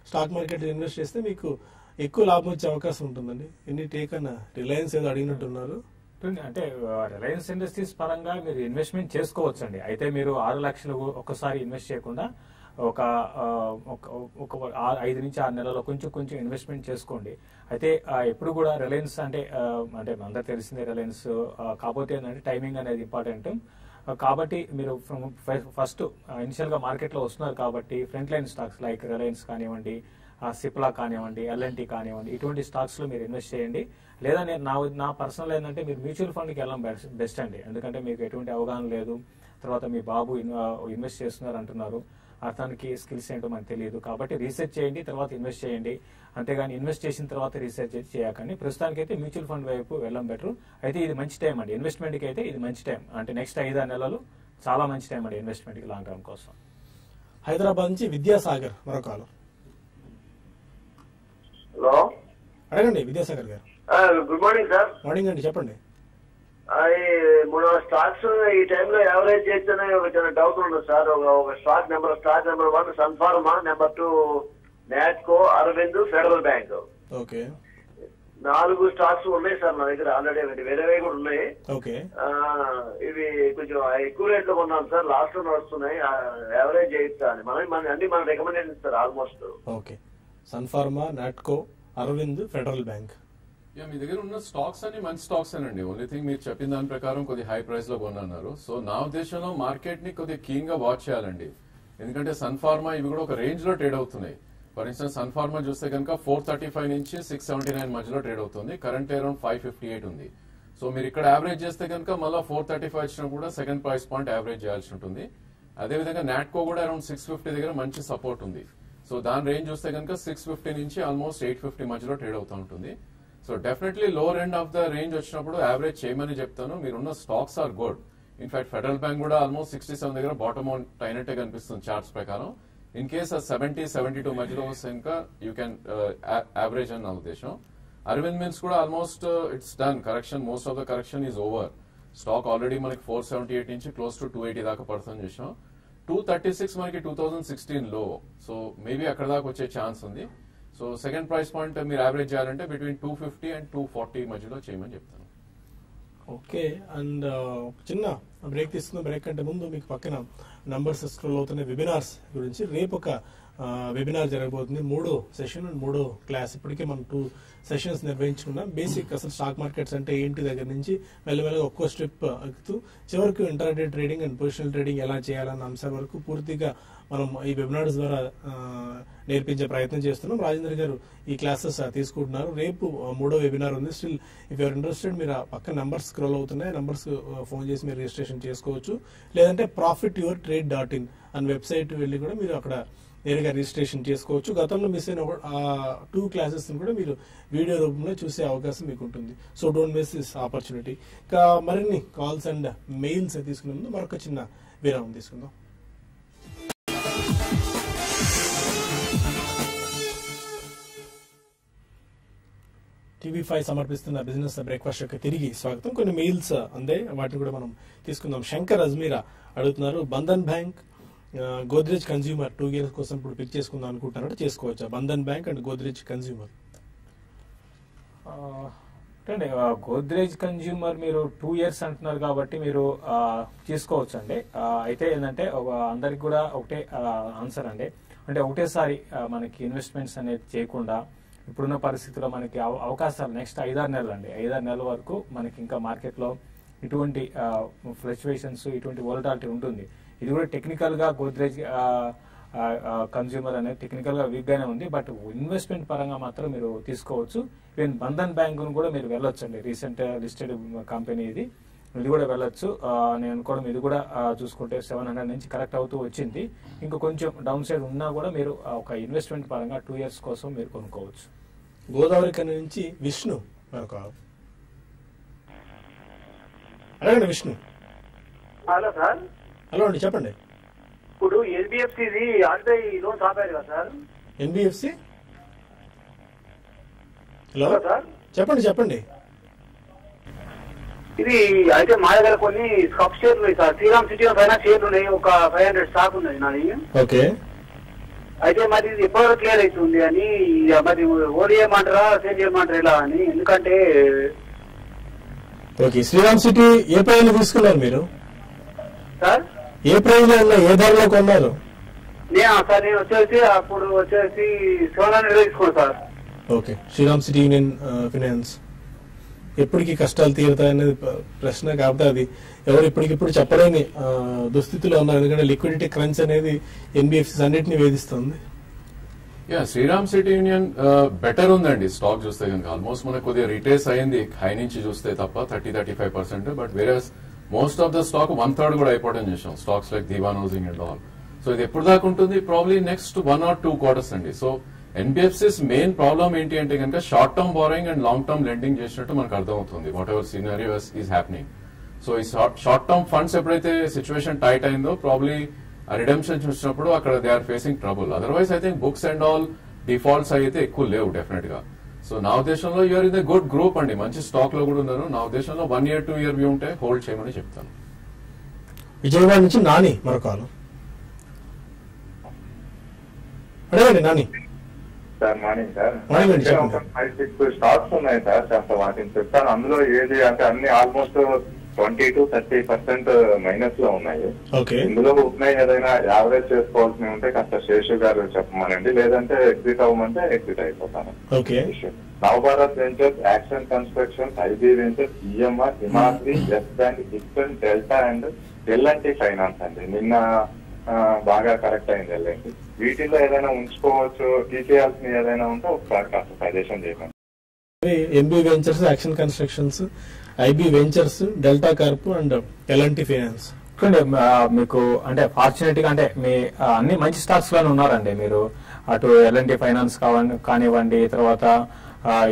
స్టాక్ మార్కెట్ ఇన్వెస్ట్ చేస్తే మీకు ఎక్కువ లాభం వచ్చే అవకాశం ఉంటుందండి. ఎన్ని టేక్ అన్న రిలయన్స్ ఏదో అడిగినట్టున్నారు. అంటే రిలయన్స్ ఇండస్ట్రీస్ పరంగా మీరు ఇన్వెస్ట్మెంట్ చేసుకోవచ్చండి. అయితే మీరు ఆరు లక్షలు ఒక్కసారి ఇన్వెస్ట్ చేయకుండా ఒక ఒక- ఒక ఐదు నుంచి ఆరు నెలలో కొంచెం కొంచెం ఇన్వెస్ట్మెంట్ చేసుకోండి. అయితే ఎప్పుడు కూడా రిలయన్స్ అంటే అంటే అందరు తెలిసిందే రిలయన్స్ కాకపోతే ఏంటంటే టైమింగ్ అనేది ఇంపార్టెంట్ కాబట్టి మీరు ఫస్ట్ ఇనిషియల్గా మార్కెట్లో వస్తున్నారు కాబట్టి front line stocks like Reliance కానివ్వండి సిప్లా కానివ్వండి ఎల్ఎన్టీ కానివ్వండి ఇటువంటి స్టాక్స్లో మీరు ఇన్వెస్ట్ చేయండి. లేదా నేను నా నా పర్సనల్ ఏంటంటే మీరు మ్యూచువల్ ఫండ్కి వెళ్ళడం బెస్ట్ బెస్ట్ అండి. ఎందుకంటే మీకు ఎటువంటి అవగాహన లేదు. తర్వాత మీ బాబు ఇన్- ఇన్వెస్ట్ చేస్తున్నారు అంటున్నారు. అతనికి స్కిల్స్ ఏంటో మనకు తెలియదు. కాబట్టి రీసెర్చ్ చేయండి తర్వాత ఇన్వెస్ట్ చేయండి. అంతేగాని ఇన్వెస్ట్ చేసిన తర్వాత రీసెర్చ్ చేయకండి. ప్రస్తుతానికి అయితే మ్యూచువల్ ఫండ్ వైపు వెళ్ళడం బెటర్ అయితే ఇది మంచి టైం అండి. ఇన్వెస్ట్మెంట్కి అయితే ఇది మంచి టైం అంటే నెక్స్ట్ ఐదు ఆరు నెలలు చాలా మంచి టైం అండి ఇన్వెస్ట్మెంట్కి లాంగ్ టర్మ్ కోసం. హైదరాబాద్ నుంచి విద్యాసాగర్ మరో కాలం. హలో? అడగండి విద్యాసాగర్ గారు. గుడ్ మార్నింగ్ సార్ మార్నింగ్ అండి చెప్పండి. మూడు స్టాక్స్ ఈ టైంలో ఎవరేజ్ చేస్తేనే ఒక డౌట్ ఉంది సార్ ఒక stock number stock number one Sun Pharma number two Natco Arvind Federal Bank okay నాలుగు స్టాక్స్ ఉన్నాయి సార్ నా దగ్గర ఆల్రెడీ వేరేవి కూడా ఉన్నాయి. ఓకే ఇవి కొంచెం ఎక్కువ రేట్లో కొన్నాను సార్ లాస్ట్లో నడుస్తున్నాయి యావరేజ్ చేయొచ్చా అని. మనం మన అన్ని మన recommendation sir almost okay Sun Pharma Natco Arvind Federal Bank yeah మీ దగ్గర ఉన్న స్టాక్స్ అన్ని మంచి స్టాక్స్ అండి ఓన్లీ థింగ్ మీరు చెప్పిన దాని ప్రకారం కొద్ది హై ప్రైస్లో కొన్నారు సో నా ఉద్దేశంలో మార్కెట్ని కొద్దిగా కీన్గా వాచ్ చేయాలండి. ఎందుకంటే సన్ ఫార్మా ఇవి కూడా ఒక రేంజ్లో ట్రేడ్ అవుతున్నాయి. ఫర్ ఇన్స్టెన్స్ సన్ ఫార్మా చూస్తే కనుక ఫోర్ థర్టీ ఫైవ్ నుంచి సిక్స్ సెవెంటీ నైన్ మధ్యలో ట్రేడ్ అవుతుంది. Current around five fifty eight ఉంది. సో మీరు ఇక్కడ యావరేజ్ చేస్తే కనుక మళ్ళీ ఫోర్ థర్టీ ఫైవ్ వచ్చినా కూడా సెకండ్ ప్రైస్ పాయింట్ యావరేజ్ చేయాల్సి ఉంటుంది. అదేవిధంగా నాట్కో కూడా అరౌండ్ సిక్స్ ఫిఫ్టీ దగ్గర మంచి సపోర్ట్ ఉంది. సో దాని రేంజ్ చూస్తే కనుక సిక్స్ ఫిఫ్టీ నుంచి ఆల్మోస్ట్ ఎయిట్ ఫిఫ్టీ మధ్యలో ట్రేడ్ అవుతూ ఉంటుంది. So definitely lower end of the range వచ్చినప్పుడు యావరేజ్ చేయమని చెప్తాను. మీరున్న stocks are good in fact Federal Bank కూడా ఆల్మోస్ట్ సిక్స్టీ సెవెన్ దగ్గర బాటమ్ అవుట్ అయినట్టే కనిపిస్తుంది చార్ట్స్ ప్రకారం. In case seventy seventy two మధ్యలో వస్తే ఇంకా యూ క్యాన్ యావరేజ్ అని నా ఉద్దేశం. అరవింద్ మిల్స్ కూడా almost it's done correction most of the correction is over stock already మనకి ఫోర్ సెవెంటీ ఎయిట్ నుంచి క్లోజ్ టు టూ ఎయిటీ దాకా పడుతుంది చూసాం టూ థర్టీ సిక్స్ మనకి టూ థౌసండ్ సిక్స్టీన్లో సో మేబీ అక్కడ దాకా వచ్చే ఛాన్స్ ఉంది. సో సెకండ్ ప్రైస్ పాయింట్ మీరు యావరేజ్ చేయాలంటే between two fifty and two forty మధ్యలో చేయమని చెప్తాను. ఓకే అండ్ చిన్న బ్రేక్ తీసుకున్న బ్రేక్ కంటే ముందు మీకు పక్కన నంబర్స్ స్క్రోల్ అవుతున్న వెబినార్స్ గురించి రేపు ఒక వెబినార్ జరగబోతుంది. మూడో సెషన్ అండ్ మూడో క్లాస్. ఇప్పటికే మనం టూ సెషన్స్ నిర్వహించుకున్నాం. బేసిక్ అసలు స్టాక్ మార్కెట్స్ అంటే ఏంటి దగ్గర నుంచి మెల్లమెల్లగా ఒక్కో స్టెప్ ఎక్కుతూ చివరకు intraday trading and positional trading ఎలా చేయాలన్న అంశాల వరకు పూర్తిగా మనం ఈ వెబినార్స్ ద్వారా నేర్పించే ప్రయత్నం చేస్తున్నాం. రాజేంద్ర గారు ఈ క్లాసెస్ తీసుకుంటున్నారు. రేపు మూడో వెబినార్ ఉంది. స్టిల్ ఇఫ్ యూఆర్ ఇంట్రెస్టెడ్ మీరు పక్క నంబర్స్ స్క్రోల్ అవుతున్నాయి. నెంబర్స్ ఫోన్ చేసి మీరు రిజిస్ట్రేషన్ చేసుకోవచ్చు. లేదంటే profit your trade dot in అని వెబ్సైట్ వెళ్ళి కూడా మీరు అక్కడ నేరుగా రిజిస్ట్రేషన్ చేసుకోవచ్చు. గతంలో మిస్ అయిన టూ క్లాసెస్ కూడా మీరు వీడియో రూపంలో చూసే అవకాశం మీకు ఉంటుంది. So don't miss this opportunity ఇంకా మరిన్ని కాల్స్ అండ్ మెయిల్స్ తీసుకునే ముందు మరొక చిన్న విరామం తీసుకుందాం. టీవీ ఫైవ్ సమర్పిస్తున్న బిజినెస్ బ్రేక్ఫాస్ట్ యొక్క తిరిగి స్వాగతం. కొన్ని మెయిల్స్ అందే వాటిని కూడా మనం తీసుకుందాం. శంకర్ అజ్మీరా అడుగుతున్నారు Bandhan Bank Godrej Consumer two years కోసం ఇప్పుడు పిక్ చేసుకుందాం అనుకుంటున్నారంటే చేసుకోవచ్చా? Bandhan Bank and Godrej Consumer. అంటే గోద్రేజ్ కన్జ్యూమర్ మీరు టూ ఇయర్స్ అంటున్నారు కాబట్టి మీరు ఆ, తీసుకోవచ్చు అండి అయితే ఏంటంటే ఒక అందరికి కూడా ఒకటే ఆన్సర్ అండి. అంటే ఒకటేసారి మనకి ఇన్వెస్ట్మెంట్స్ అనేది చేయకుండా ఇప్పుడున్న పరిస్థితుల్లో మనకి అవ- అవకాశాలు నెక్స్ట్ ఐదారు నెలలు అండి ఐదారు నెలల వరకు మనకి ఇంకా మార్కెట్లో ఇటువంటి ఫ్లక్చువేషన్స్ ఇటువంటి వోలటాలిటీ ఉంటుంది. ఇది కూడా టెక్నికల్గా గోద్రేజ్ కన్స్యూమర్ అనేది టెక్నికల్గా వీక్గానే ఉంది. బట్ ఇన్వెస్ట్మెంట్ పరంగా మాత్రం మీరు తీసుకోవచ్చు. ఈవెన్ బంధన్ బ్యాంకును కూడా మీరు వెళ్ళొచ్చండి. రీసెంట్ లిస్టెడ్ కంపెనీ ఇది. ఇది కూడా వెళ్ళొచ్చు. నేను అనుకోవడం ఇది కూడా చూసుకుంటే సెవెన్ హండ్రెడ్ నుంచి కరెక్ట్ అవుతూ వచ్చింది. ఇంకా కొంచెం డౌన్ సైడ్ ఉన్నా కూడా మీరు ఒక ఇన్వెస్ట్మెంట్ పరంగా టూ ఇయర్స్ కోసం మీరు కొనుక్కోవచ్చు. గోదావరి కని నుంచి విష్ణు మరొక అడగండి విష్ణు. Hello sir. హలో అండి చెప్పండి. ఇప్పుడు ఎన్బిఎఫ్సిది ఆర్బీఐ లోన్స్ ఆపారు కదా sir? NBFC hello? Hello sir. చెప్పండి చెప్పండి. ఇది అయితే మా దగ్గర కొన్ని స్కప్ షేర్లు ఉన్నాయి సార్. శ్రీరామ్ సిటీ ఫైనాన్స్ షేర్లు ఉన్నాయి. ఒక ఫైవ్ హండ్రెడ్ స్టాక్ ఉన్నది నాది ఓకే. అయితే మరి ఇది ఎప్పటివరకు క్లియర్ అవుతుంది అని మరి ఓడి చేయమంటారా సేల్ చేయమంటారా ఇలా అని. ఎందుకంటే ఓకే శ్రీరామ్ సిటీ ఏ ప్రైజ్ తీసుకున్నారు మీరు? సార్? A prize? ఏ ధరలో కొన్నారు? నేను సార్ నేను వచ్చేసి అప్పుడు వచ్చేసి సెవెన్ హండ్రెడ్ తీసుకున్నాను sir. Okay Shriram City Union Finance ఎప్పటికి కష్టాలు తీరుతాయనేది ప్రశ్న కాకపోతే అది ఎవరు ఇప్పటికిప్పుడు చెప్పలేని దుస్థితిలో ఉన్నారు. ఎందుకంటే లిక్విడిటీ క్రంచ్ అనేది ఎన్బిఎఫ్సిస్ అన్నింటినీ వేధిస్తుంది. Yeah Shriram City Union better ఉందండి. స్టాక్ చూస్తే కనుక ఆల్మోస్ట్ మనకు కొద్దిగా రిటేస్ అయింది. హై నుంచి చూస్తే తప్ప thirty thirty five percent. But వేరే most of the stock one third కూడా అయిపోవడం చేసాం. Stocks like Dewan Housing and all. So ఇది ఎప్పుడు దాకా ఉంటుంది? Probably next one or two quarters అండి. సో ఎన్బిఎఫ్సిస్ మెయిన్ ప్రాబ్లమ్ ఏంటి అంటే కనుక short term borrowing and long term lending చేసినట్టు మనకు అర్థమవుతుంది. Whatever scenarios is happening so ఈ షార్ట్ టర్మ్ ఫండ్స్ ఎప్పుడైతే సిచ్యువేషన్ టైట్ అయిందో ప్రాబ్లీ ఆ రిడెంప్షన్ చూసినప్పుడు అక్కడ they are facing trouble otherwise I think books and all defaults అయితే ఎక్కువ లేవు డెఫినెట్గా. సో నా ఉద్దేశంలో యూఆర్ ఇన్ గుడ్ గ్రూప్ అండి. మంచి స్టాక్లో కూడా ఉన్నారు నా ఉద్దేశంలో one year two year view ఉంటే హోల్డ్ చేయమని చెప్తాను. విజయవాడ నుంచి నాని మరొక call. Nani. Sir morning sir. అండి, ఫైవ్ సిక్స్ స్టాక్స్ ఉన్నాయి సార్ కాస్త వాటిని చెప్తాను అందులో ఏది అంటే అన్ని almost twenty to thirty percent మైనస్లో ఉన్నాయి ఇందులో ఉన్నాయి ఏదైనా యావరేజ్ చేసుకోవాల్సినవి ఉంటే కాస్త శేషు గారు చెప్పమనండి. లేదంటే ఎగ్జిట్ అవ్వమంటే ఎగ్జిట్ అయిపోతాను. Navabharat Ventures Action Construction IB Ventures EMR Himadri Yes Bank Gifton Delta and L and T Finance అండి. నిన్న బాగా కరెక్ట్ అయింది ఎల్ఎన్టీ వీటిల్లో ఏదైనా ఉంచుకోవచ్చు తీసేయాల్సిన ఏదైనా ఉంటే ఒకసారి కాస్త సజెషన్ చేయమని. MB Ventures Action Constructions IB Ventures Delta Corp and L and T Finance. చూడండి మీకు అంటే ఫార్చునేట్గా అంటే మీ అన్ని మంచి స్టాక్స్లోనే ఉన్నారండి. మీరు అటు ఎల్ఎన్టీ ఫైనాన్స్ కావండి కానివ్వండి తర్వాత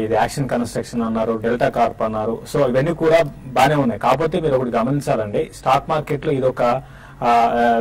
ఇది యాక్షన్ కన్స్ట్రక్షన్ అన్నారు డెల్టా కార్ప్ అన్నారు. సో ఇవన్నీ కూడా బాగానే ఉన్నాయి. కాకపోతే మీరు ఒకటి గమనించాలండి. స్టాక్ మార్కెట్లో ఇది ఒక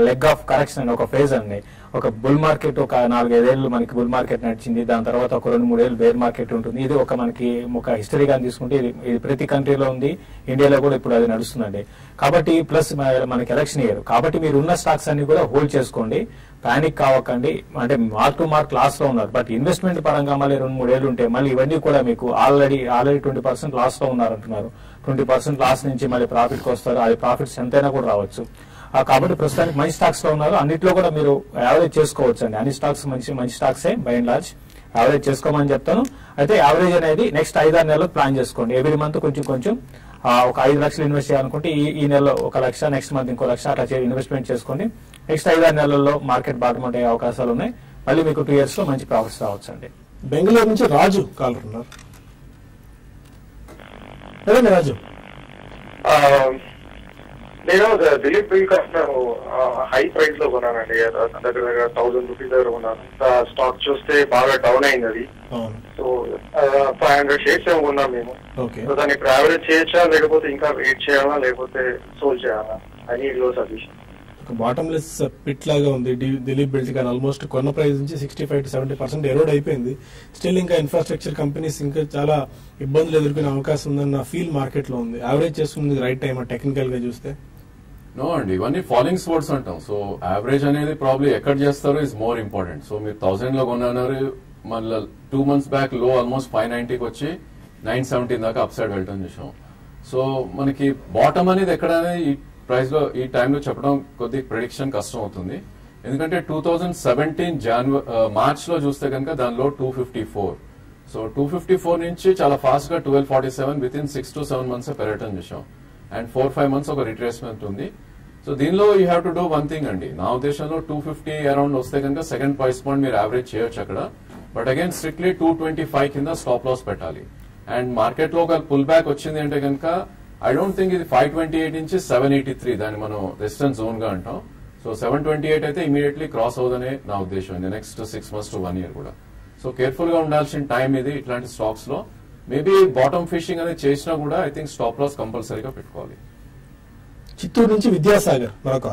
లెగ్ ఆఫ్ కరెక్షన్ అని ఒక ఫేజ్ అండి. ఒక బుల్ మార్కెట్ ఒక నాలుగైదేళ్ళు మనకి బుల్ మార్కెట్ నడిచింది. దాని తర్వాత ఒక రెండు మూడేళ్ళు బేర్ మార్కెట్ ఉంటుంది. ఇది ఒక మనకి ఒక హిస్టరీగా తీసుకుంటే ఇది ఇది ప్రతి కంట్రీలో ఉంది. ఇండియాలో కూడా ఇప్పుడు అది నడుస్తుందండి. కాబట్టి ప్లస్ మనకి ఎలక్షన్ ఇయర్ కాబట్టి మీరు ఉన్న స్టాక్స్ అన్ని కూడా హోల్డ్ చేసుకోండి. పానిక్ కావకండి. అంటే మార్క్ టు మార్క్ లాస్లో ఉన్నారు. బట్ ఇన్వెస్ట్మెంట్ పరంగా మళ్ళీ రెండు మూడేళ్ళు ఉంటే మళ్ళీ ఇవన్నీ కూడా మీకు ఆల్రెడీ ఆల్రెడీ ట్వంటీ పర్సెంట్ లాస్లో ఉన్నారు అంటున్నారు ట్వంటీ పర్సెంట్ లాస్ నుంచి మళ్ళీ ప్రాఫిట్కి వస్తారు. అది ప్రాఫిట్స్ ఎంతైనా కూడా రావచ్చు. కాబట్టి ప్రస్తుతానికి మంచి స్టాక్స్లో ఉన్నారు. అన్నిట్లో కూడా మీరు యావరేజ్ చేసుకోవచ్చు అండి అన్ని స్టాక్స్ మంచి మంచి స్టాక్సే బై అండ్ లార్జ్ యావరేజ్ చేసుకోమని చెప్తాను. అయితే యావరేజ్ అనేది నెక్స్ట్ ఐదారు నెలలు ప్లాన్ చేసుకోండి. ఎవ్రీ మంత్ కొంచెం కొంచెం ఆ, ఒక ఐదు లక్షలు ఇన్వెస్ట్ చేయాలనుకుంటే ఈ ఈ నెలలో ఒక లక్ష నెక్స్ట్ మంత్ ఇంకో లక్ష అట్లా ఇన్వెస్ట్మెంట్ చేసుకోండి. నెక్స్ట్ ఐదారు నెలల్లో మార్కెట్ బాటం అయ్యే అవకాశాలు ఉన్నాయి. మళ్ళీ మీకు టూ ఇయర్స్లో మంచి ప్రాఫిట్స్ రావచ్చు అండి బెంగళూరు నుంచి రాజు కాలర్ ఉన్నారు. అదే రాజు? ఆ, నేను దిలీప్ బిల్ హై ప్రైస్లో కొన్నానండి. దగ్గర దగ్గర థౌసండ్ రూపీస్ దగ్గర కొన్నాను. స్టాక్ చూస్తే బాగా డౌన్ అయింది అది. సో ఫైవ్ హండ్రెడ్ షేర్స్ ఏమో కొన్నాం మేము. ఓకే. సో దాన్ని యావరేజ్ చేయొచ్చా? లేకపోతే ఇంకా వెయిట్ చేయాలా? లేకపోతే సోల్ చేయాలా? అని లో సజెషన్ ఒక బాటమ్లెస్ పిట్ లాగా ఉంది. దిలీప్ బిల్డ్ కానీ ఆల్మోస్ట్ కొన్న ప్రైస్ నుంచి sixty five to seventy percent erode అయిపోయింది. స్టిల్ ఇంకా ఇన్ఫ్రాస్ట్రక్చర్ కంపెనీస్ ఇంకా చాలా ఇబ్బందులు ఎదుర్కొనే అవకాశం ఉందన్న ఫీల్ మార్కెట్లో ఉంది. యావరేజ్ చేసుకుంది రైట్ టైం టెక్నికల్గా చూస్తే. నో అండి ఇవన్నీ ఫాలోయింగ్ స్పోర్ట్స్ అంటాం. సో యావరేజ్ అనేది ప్రాబ్లీ ఎక్కడ చేస్తారో ఇస్ మోర్ ఇంపార్టెంట్ సో మీరు థౌసండ్లో కొన్నారు మళ్ళీ టూ మంత్స్ బ్యాక్లో ఆల్మోస్ట్ ఫైవ్ నైన్టీకి వచ్చి నైన్ సెవెంటీన్ దాకా అప్ సైడ్ వెళ్ళటం చూసాం. సో మనకి బాటమ్ అనేది ఎక్కడ అనేది ఈ ప్రైస్లో ఈ టైంలో చెప్పడం కొద్ది ప్రిడిక్షన్ కష్టం అవుతుంది. ఎందుకంటే టూ థౌజండ్ సెవెంటీన్ జాన్వరి మార్చ్లో చూస్తే కనుక దానిలో two fifty four so two fifty four నుంచి చాలా ఫాస్ట్గా twelve forty seven with in six to seven months పెరగటం చూసాం. అండ్ ఫోర్ ఫైవ్ మంత్స్ ఒక రిట్రేస్మెంట్ ఉంది. సో దీనిలో you have to do one thing అండి. నా ఉద్దేశంలో టూ ఫిఫ్టీ అరౌండ్ వస్తే కనుక సెకండ్ ప్రైస్ పాయింట్ మీరు యావరేజ్ చేయొచ్చు అక్కడ. But again strictly two twenty five కింద స్టాప్ లాస్ పెట్టాలి. అండ్ మార్కెట్లో ఒక పుల్ బ్యాక్ వచ్చింది అంటే కనుక ఐ డోంట్ థింక్ ఇది ఫైవ్ ట్వంటీ ఎయిట్ నుంచి సెవెన్ ఎయిటీ త్రీ దాన్ని మనం రెసిస్టెన్స్ జోన్గా అంటాం. సో సెవెన్ ట్వంటీ ఎయిట్ అయితే ఇమీడియట్లీ క్రాస్ అవుదనే నా ఉద్దేశం. ఇది next six months to one year కూడా. సో కేర్ఫుల్గా ఉండాల్సిన టైం ఇది ఇట్లాంటి స్టాక్స్లో. మేబీ బాటమ్ ఫిషింగ్ అనేది చేసినా కూడా ఐ థింక్ స్టాప్ లాస్ కంపల్సరీగా పెట్టుకోవాలి. చిత్తూరు నుంచి విద్యాసాగర్ మరొక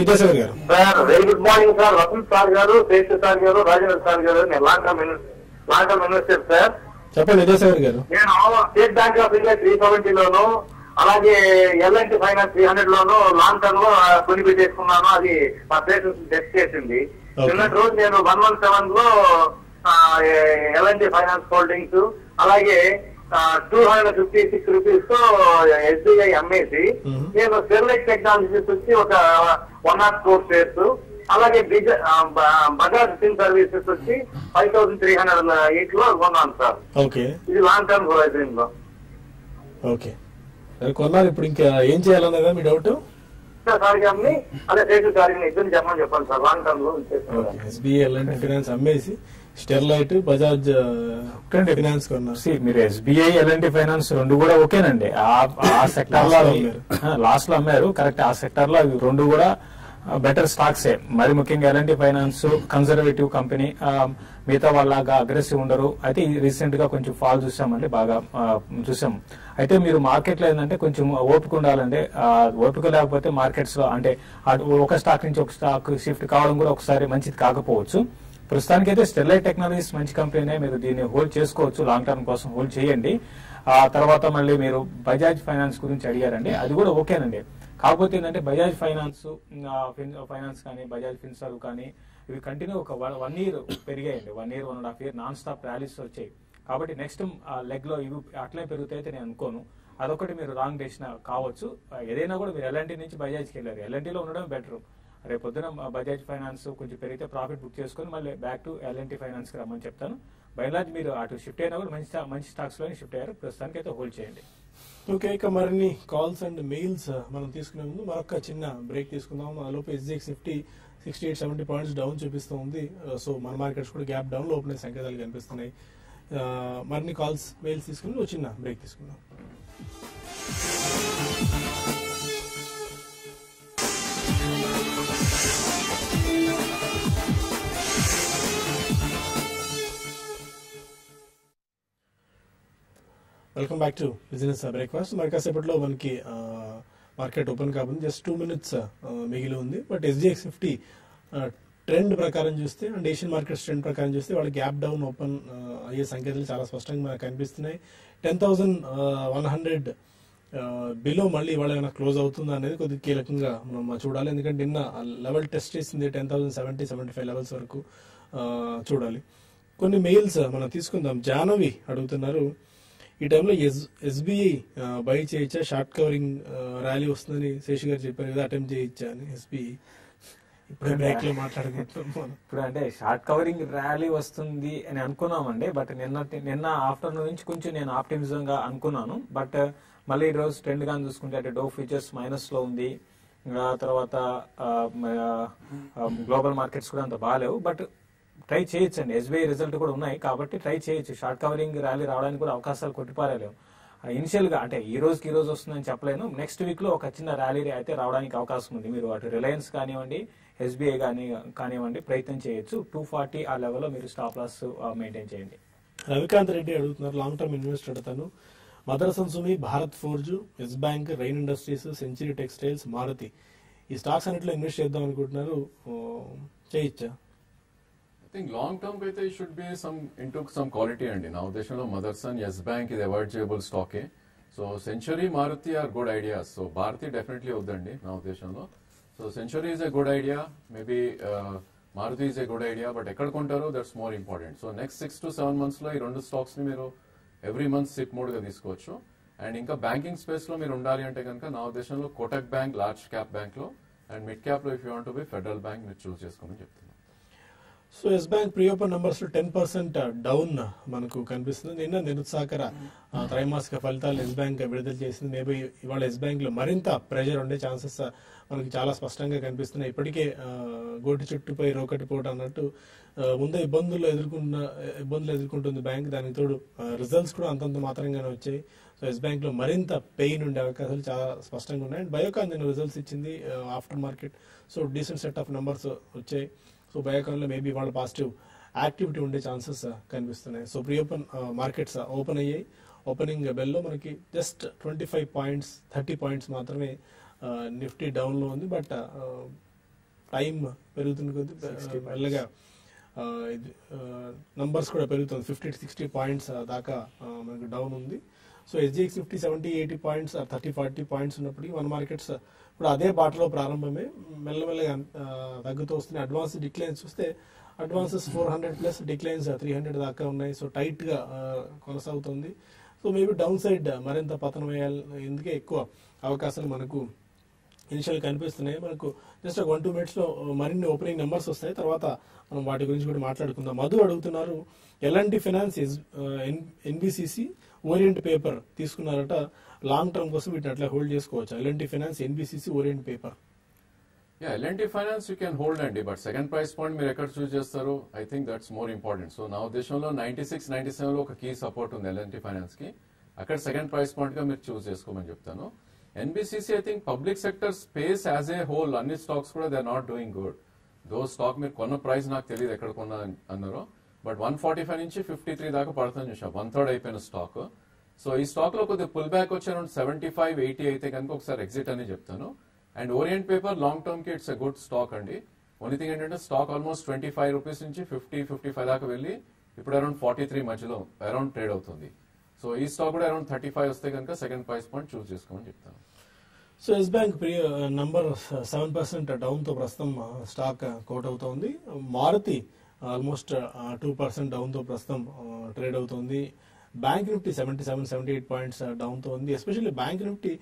విద్యాసాగర్ గారు. Sir very good morning sir. Vasant sir గారు శేష్ సార్ గారు రాజేంద్ర సార్ గారు నేను long term long term investor sir. చెప్పండి విద్యాసాగర్ గారు. నేను State Bank of India three seventy లోను అలాగే L and T Finance three hundred loan long టర్మ్లో కొని పెట్టేసుకున్నాను అది మా పేషెంట్ టెస్ట్ చేసింది. నిన్నటి రోజు నేను వన్ వన్ సెవెన్లో L and T Finance Holdings అలాగే టూ హండ్రెడ్ ఫిఫ్టీ సిక్స్ రూపీస్తో ఎస్బీఐ అమ్మేసి. నేను స్టెర్లైట్ టెక్నాలజీస్ వచ్చి ఒక వన్ నాట్ ఫోర్ షేర్స్ అలాగే బజాజ్ సిమ్ సర్వీసెస్ వచ్చి ఫైవ్ థౌసండ్ త్రీ హండ్రెడ్ ఎయిట్లో కొన్నాను సార్. ఇది లాంగ్ టర్మ్ హోరైజన్లో. ఓకే కొన్నారు ఇప్పుడు ఇంకా ఏం చేయాలన్నదా మీ డౌట్ అదే శేషు గారిని ఇద్దరు చెప్పమని చెప్పండి సార్. లాంగ్ టర్మ్లో ఉంచేస్తాను. SBI L and T Finance అమ్మేసి స్టెర్లైట్ బజాజ్ ఫైనాన్స్ కొన్నారు. See, మీరు SBI L and T Finance రెండు కూడా ఓకేనండి. ఆ- ఆ సెక్టర్లో. లాస్ట్లో అమ్మారు. కరెక్ట్ ఆ సెక్టర్లో రెండు కూడా బెటర్ స్టాక్సే మరి ముఖ్యంగా ఎలాంటి ఫైనాన్స్ కన్సర్వేటివ్ కంపెనీ మిగతా వాళ్ళగా అగ్రెసివ్ ఉండరు. అయితే రీసెంట్గా కొంచెం ఫాల్ చూసామండి బాగా చూసాం. అయితే మీరు మార్కెట్లో ఏంటంటే కొంచెం ఓపిక ఉండాలండి. ఓపిక లేకపోతే మార్కెట్స్లో అంటే ఒక స్టాక్ నుంచి ఒక స్టాక్ షిఫ్ట్ కావడం కూడా ఒకసారి మంచిది కాకపోవచ్చు. ప్రస్తుతానికి అయితే స్టెర్లైట్ టెక్నాలజీస్ మంచి కంపెనీ మీరు దీన్ని హోల్డ్ చేసుకోవచ్చు. లాంగ్ టర్మ్ కోసం హోల్డ్ చేయండి. ఆ తర్వాత మళ్ళీ మీరు బజాజ్ ఫైనాన్స్ గురించి అడిగారండి. అది కూడా ఓకేనండి. కాకపోతే ఏంటంటే బజాజ్ ఫైనాన్స్ ఫైనాన్స్ కానీ బజాజ్ ఫిన్సర్ కానీ ఇవి కంటిన్యూ ఒక one year పెరిగాయండి. One year one and half year non stop rallies వచ్చాయి. కాబట్టి నెక్స్ట్ లెగ్లో ఇవి అట్లే పెరుగుతాయితే నేను అనుకోను. అదొకటి మీరు రాంగ్ డెసిషన్ కావచ్చు. ఏదైనా కూడా మీరు ఎల్ఎన్టీ నుంచి బజాజ్కి వెళ్ళారు. ఎల్ఎన్టీలో ఉండడం బెటర్ రేపు పొద్దున బజాజ్ ఫైనాన్స్ కొంచెం పెరిగితే ప్రాఫిట్ బుక్ చేసుకొని మళ్ళీ బ్యాక్ టు ఎల్ఎన్టీ ఫైనాన్స్కి రమ్మని చెప్తాను. బయలాజ్ మీరు అటు షిఫ్ట్ అయినా కూడా మంచి మంచి స్టాక్స్లోనే షిఫ్ట్ అయ్యారు. ప్రస్తుతానికి అయితే హోల్డ్ చేయండి. ఓకే ఇక మరిన్ని కాల్స్ అండ్ మెయిల్స్ మనం తీసుకునే ముందు మరొక చిన్న బ్రేక్ తీసుకుందాం ఆ లోపు SGX Nifty sixty eight seventy points down చూపిస్తూ ఉంది. సో మన మార్కెట్స్ కూడా గ్యాప్ డౌన్లో ఓపెన్ సంకేతాలు కనిపిస్తున్నాయి. మరిన్ని కాల్స్ మెయిల్స్ తీసుకుని చిన్న బ్రేక్ తీసుకుందాం. Welcome back to business breakfast మరి కాసేపట్లో మనకి మార్కెట్ ఓపెన్ కాబట్టి జస్ట్ టూ మినిట్స్ మిగిలి ఉంది. బట్ ఎస్జిఎక్స్ ఫిఫ్టీ ట్రెండ్ ప్రకారం చూస్తే అండ్ ఏషియన్ మార్కెట్స్ ట్రెండ్ ప్రకారం చూస్తే వాళ్ళ గ్యాప్ డౌన్ ఓపెన్ అయ్యే సంకేతాలు చాలా స్పష్టంగా మనకు కనిపిస్తున్నాయి. Ten thousand one hundred below మళ్ళీ ఇవాళ ఏమైనా క్లోజ్ అవుతుందా అనేది కొద్దిగా కీలకంగా మనం చూడాలి. ఎందుకంటే నిన్న లెవెల్ టెస్ట్ చేసింది ten thousand seventy seventy five levels వరకు చూడాలి. కొన్ని మెయిల్స్ మనం తీసుకుందాం. జానవి అడుగుతున్నారు. ఈ టైంలో ఎస్ ఎస్బీఐ బై చేయొచ్చా షార్ట్ కవరింగ్ ర్యాలీ వస్తుందని శేషి గారు చెప్పారు కదా అటెంప్ట్ చేయొచ్చా అని ఎస్బీఐ ఇప్పుడే బ్రేక్లో మాట్లాడుకుంటున్నాం. ఇప్పుడు అంటే షార్ట్ కవరింగ్ ర్యాలీ వస్తుంది అని అనుకున్నామండి బట్ నిన్న నిన్న ఆఫ్టర్నూన్ నుంచి కొంచెం నేను ఆప్టిమిజం గా అనుకున్నాను బట్ మళ్ళీ ఈ రోజు ట్రెండ్గా చూసుకుంటే అంటే డో ఫీచర్స్ మైనస్లో ఉంది తర్వాత గ్లోబల్ మార్కెట్స్ కూడా అంత బాగాలేవు బట్ ట్రై చేయొచ్చండి. ఎస్బీఐ రిజల్ట్ కూడా ఉన్నాయి కాబట్టి ట్రై చేయొచ్చు. షార్ట్ కవరింగ్ ర్యాలీ రావడానికి కూడా అవకాశాలు కొట్టిపారేలేవు ఇనిషియల్గా అంటే ఈ రోజుకి ఈ రోజు వస్తుందని చెప్పలేను. నెక్స్ట్ వీక్లో ఒక చిన్న ర్యాలీ అయితే రావడానికి అవకాశం ఉంది. మీరు అటు రిలయన్స్ కానివ్వండి ఎస్బీఐ కానీ కానివ్వండి ప్రయత్నం చేయొచ్చు. టూ ఫార్టీ ఆ లెవెల్లో మీరు స్టాప్ లాస్ మెయింటైన్ చేయండి. రవికాంత్ రెడ్డి అడుగుతున్నారు లాంగ్ టర్మ్ ఇన్వెస్టర్ అతను Motherson Sumi Bharat Forge Yes Bank Rain Industries Century Textiles Maruti ఈ స్టాక్స్ అన్నింటిలో ఇన్వెస్ట్ చేద్దాం అనుకుంటున్నారు. చేయొచ్చా? థింక్ లాంగ్ టర్మ్కి అయితే should be some into some quality అండి. నా ఉద్దేశంలో మదర్సన్ ఎస్ బ్యాంక్ ఇది అవాయిడ్ చేయబుల్ స్టాకే so Century Maruti are good ideas so Bharati definitely వద్దండి నా ఉద్దేశంలో. So Century is a good idea maybe Maruti is a good idea but ఎక్కడ కొంటారో that's more important so next six to seven మంత్స్లో ఈ రెండు స్టాక్స్ని మీరు every month SIP మోడ్గా తీసుకోవచ్చు. And ఇంకా బ్యాంకింగ్ స్పేస్లో మీరు ఉండాలి అంటే కనుక నా ఉద్దేశంలో కోటక్ బ్యాంక్ లార్జ్ క్యాప్ బ్యాంక్లో and mid క్యాప్లో if you want to be Federal Bank మీరు చూస్ చేసుకోమని చెప్తున్నాను. So Yes Bank pre open నంబర్స్లో ten percent down మనకు కనిపిస్తుంది. నిన్న నిరుత్సాహకర త్రైమాసిక ఫలితాలు ఎస్ బ్యాంక్ విడుదల చేసింది. మేబీ ఇవాళ ఎస్ బ్యాంక్లో మరింత ప్రెషర్ ఉండే ఛాన్సెస్ మనకి చాలా స్పష్టంగా కనిపిస్తున్నాయి. ఇప్పటికే గోటి చుట్టుపై రోకటి అన్నట్టు ముందే ఇబ్బందులు ఎదుర్కొన్న ఇబ్బందులు ఎదుర్కొంటుంది బ్యాంక్. దానికి తోడు రిజల్ట్స్ కూడా అంతంత మాత్రంగానే వచ్చాయి. సో ఎస్ బ్యాంక్లో మరింత పెయిన్ ఉండే అవకాశాలు చాలా స్పష్టంగా ఉన్నాయి. అండ్ బయోకాన్ నేను రిజల్ట్స్ ఇచ్చింది after market. So decent set of numbers వచ్చాయి. సో బయోకాన్లో మేబీ వాళ్ళ పాజిటివ్ యాక్టివిటీ ఉండే ఛాన్సెస్ కనిపిస్తున్నాయి. So pre open markets open అయ్యాయి. ఓపెనింగ్ బెల్లో మనకి just twenty five points thirty points మాత్రమే నిఫ్టీ డౌన్లో ఉంది. బట్ టైం పెరుగుతున్న కొద్ది మెల్లగా నంబర్స్ కూడా పెరుగుతుంది. ఫిఫ్టీ సిక్స్టీ పాయింట్స్ దాకా మనకి డౌన్ ఉంది. So SGX fifty seventy eighty points thirty forty points ఉన్నప్పటికీ వన్ మార్కెట్స్ కూడా అదే బాటలో ప్రారంభమే. మెల్లమెల్లగా తగ్గుతూ వస్తున్నాయి. అడ్వాన్స్ డిక్లైన్స్ చూస్తే advances four hundred plus declines three hundred దాకా ఉన్నాయి. సో టైట్గా కొనసాగుతుంది. సో మేబీ డౌన్ సైడ్ మరింత పతనం అయ్యాలి. ఎందుకే ఎక్కువ అవకాశాలు మనకు ఇనిషియల్ కనిపిస్తున్నాయి. మనకు జస్ట్ ఒక వన్ టూ మినిట్స్లో మరిన్ని ఓపెనింగ్ నెంబర్స్ వస్తాయి. తర్వాత మనం వాటి గురించి కూడా మాట్లాడుకుందాం. మధు అడుగుతున్నారు ఎలాంటి ఫైనాన్స్ ఎన్బిసిసి ఓరియంట్ పేపర్ తీసుకున్నారట లాంగ్ టర్మ్ కోసం వీటిని అట్లా హోల్డ్ చేసుకోవచ్చు? L and T finance NBCC Orient Paper yeah L and T finance you can hold అండి బట్ సెకండ్ ప్రైస్ పాయింట్ మీరు ఎక్కడ చూస్ చేస్తారు? I think that's more important so నా ఉద్దేశంలో నైన్టీ సిక్స్ నైన్టీ సెవెన్లో ఒక కీ సపోర్ట్ ఉంది L and T ఫైనాన్స్కి. అక్కడ సెకండ్ ప్రైస్ పాయింట్గా మీరు చూస్ చేసుకోమని చెప్తాను. NBCC I think public sector space as a whole అన్ని స్టాక్స్ కూడా they are not doing good though stock మీరు కొన్న ప్రైస్ నాకు తెలియదు ఎక్కడ కొన్నా అన్నారో. బట్ వన్ ఫార్టీ ఫైవ్ నుంచి ఫిఫ్టీ త్రీ దాకా పడుతుంది చూసాం వన్ థర్డ్ అయిపోయిన స్టాక్ సో ఈ స్టాక్లో కొద్దిగా పుల్ బ్యాక్ వచ్చి అరౌండ్ సెవెంటీ ఫైవ్ ఎయిటీ అయితే కనుక ఒకసారి ఎగ్జిట్ అని చెప్తాను. అండ్ ఓరియంట్ పేపర్ లాంగ్ టర్మ్కి ఇట్స్ ఎ గుడ్ స్టాక్ అండి. ఓన్లీ థింగ్ ఏంటంటే stock almost twenty five rupees నుంచి ఫిఫ్టీ ఫిఫ్టీ ఫైవ్ దాకా వెళ్ళి ఇప్పుడు అరౌండ్ ఫార్టీ త్రీ మధ్యలో అరౌండ్ ట్రేడ్ అవుతుంది. సో ఈ స్టాక్ కూడా అరౌండ్ థర్టీ ఫైవ్ వస్తే కనుక సెకండ్ ప్రైస్ పాయింట్ చూస్ చేసుకోమని చెప్తాను. సో ఎస్ బ్యాంక్ ప్రియ నంబర్ సెవెన్ పర్సెంట్ డౌన్తో ప్రస్తుతం uh, స్టాక్ కోట్ uh, అవుతోంది. మారుతి ఆల్మోస్ట్ టూ పర్సెంట్ డౌన్తో ప్రస్తుతం ట్రేడ్ అవుతుంది. Bank Nifty seventy seven seventy eight points డౌన్తో ఉంది. ఎస్పెషల్లీ బ్యాంక్ నిఫ్టీ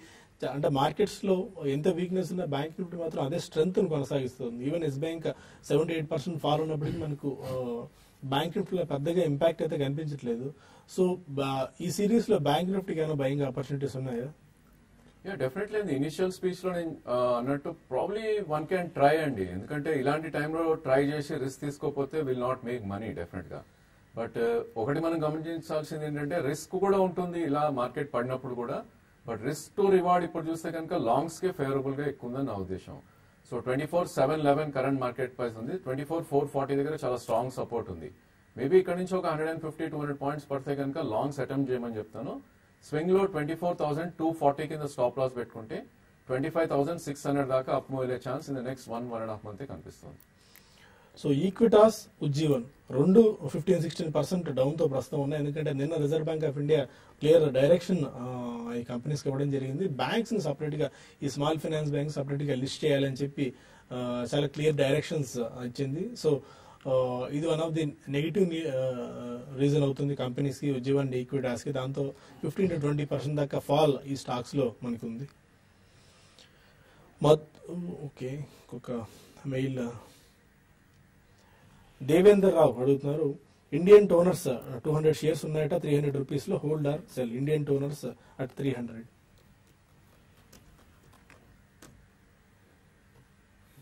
అంటే మార్కెట్స్లో ఎంత వీక్నెస్ ఉన్నా బ్యాంక్ నిఫ్టీ మాత్రం అదే స్ట్రెంగ్త్ను కొనసాగిస్తుంది. Even Yes Bank seventy eight percent fall ఉన్నప్పటికీ మనకు బ్యాంక్ నిఫ్టీలో పెద్దగా ఇంపాక్ట్ అయితే కనిపించట్లేదు. సో బా- ఈ సిరీస్లో బ్యాంక్ నిఫ్టీకి ఏమైనా బయింగ్ ఆపర్చునిటీస్ ఉన్నాయా? యా డెఫినెట్లీ ఇనిషియల్ స్పీచ్లో నేను అన్నట్టు ప్రాబ్లీ వన్ క్యాన్ ట్రై అండి. ఎందుకంటే ఇలాంటి టైంలో ట్రై చేసి రిస్క్ తీసుకోకపోతే విల్ నాట్ మేక్ మనీ డెఫినెట్గా బట్ ఒకటి మనం గమనించాల్సింది ఏంటంటే రిస్క్ కూడా ఉంటుంది ఇలా మార్కెట్ పడినప్పుడు కూడా. బట్ రిస్క్ టు రివార్డ్ ఇప్పుడు చూస్తే కనుక లాంగ్స్కే ఫేవరబుల్గా ఎక్కువ ఉందని నా ఉద్దేశం. So twenty four seven eleven current market price ఉంది. ట్వంటీ ఫోర్ ఫోర్ ఫార్టీ దగ్గర చాలా స్ట్రాంగ్ సపోర్ట్ ఉంది. మేబీ ఇక్కడ నుంచి ఒక hundred and fifty two hundred points పడితే కనుక లాంగ్స్ అటెంప్ట్ చేయమని చెప్తాను. స్వింగ్లో twenty four thousand two forty కింద స్టాప్ లాస్ పెట్టుకుంటే twenty five thousand six hundred దాకా అప్ మూవ్ అయ్యే chance in the next one one and half month కనిపిస్తుంది. So Equitas Ujjivan రెండు ఫిఫ్టీన్ సిక్స్టీన్ పర్సెంట్ డౌన్తో ప్రస్తుతం ఉన్నాయి. ఎందుకంటే నిన్న Reserve Bank of India clear direction ఈ కంపెనీస్కి ఇవ్వడం జరిగింది. బ్యాంక్స్ని సపరేట్గా ఈ స్మాల్ ఫైనాన్స్ బ్యాంక్ సపరేట్గా లిస్ట్ చేయాలని చెప్పి చాలా క్లియర్ డైరెక్షన్స్ ఇచ్చింది. సో ఇది one of the negative reason అవుతుంది కంపెనీస్కి ఉజ్జీవన్ ఈక్విటాస్కి. దాంతో ఫిఫ్టీన్ టు ట్వంటీ పర్సెంట్ దాకా ఫాల్ ఈ స్టాక్స్లో మనకు ఉంది మత్ ఓకే ఒక మెయిల్ దేవేందర్ రావు అడుగుతున్నారు Indian Toners two hundred shares ఉన్నాయట త్రీ హండ్రెడ్ రూపీస్లో holder sell Indian Toners at three hundred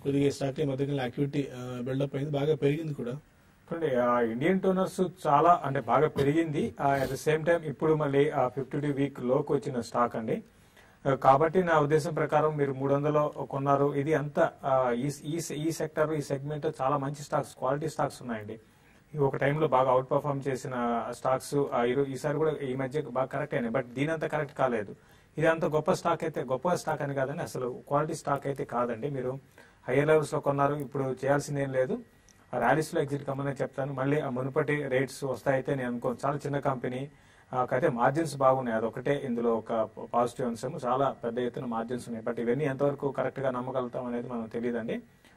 కొద్దిగా స్టార్ట్ అయ్యి మధ్యకాలంలో యాక్టివిటీ బిల్డప్ అయింది. బాగా పెరిగింది కూడా. చూడండి ఆ, ఇండియన్ టోనర్స్ చాలా అంటే బాగా పెరిగింది. అట్ ద సేమ్ టైం ఇప్పుడు మళ్ళీ ఫిఫ్టీ టూ వీక్లోకి వచ్చిన స్టాక్ అండి. కాబట్టి నా ఉద్దేశం ప్రకారం మీరు మూడు వందలు కొన్నారు. ఇది అంత ఈ ఈ- ఈ సెక్టర్ ఈ సెగ్మెంట్ చాలా మంచి స్టాక్స్ క్వాలిటీ స్టాక్స్ ఉన్నాయండి. ఒక టైంలో బాగా అవుట్ పర్ఫామ్ చేసిన స్టాక్స్ ఈసారి కూడా ఈ మధ్య బాగా కరెక్ట్ అయినాయి. బట్ దీని అంత కరెక్ట్ కాలేదు. ఇది అంత గొప్ప స్టాక్ అయితే గొప్ప స్టాక్ అని కాదండి. అసలు క్వాలిటీ స్టాక్ అయితే కాదండి. మీరు హయ్యర్ లెవెల్స్లో కొన్నారు. ఇప్పుడు చేయాల్సింది ఏం లేదు. ర్యాలీస్లో ఎగ్జిట్ కమ్మని చెప్తాను. మళ్ళీ ఆ మునుపటి రేట్స్ వస్తాయితే నేను అనుకో చాలా చిన్న కంపెనీ అయితే మార్జిన్స్ బాగున్నాయి. అదొకటే ఇందులో ఒక పాజిటివ్ అంశం చాలా పెద్ద ఎత్తున మార్జిన్స్ ఉన్నాయి. బట్ ఇవన్నీ ఎంతవరకు కరెక్ట్గా నమ్మగలుగుతాం అనేది మనం తెలియదండి.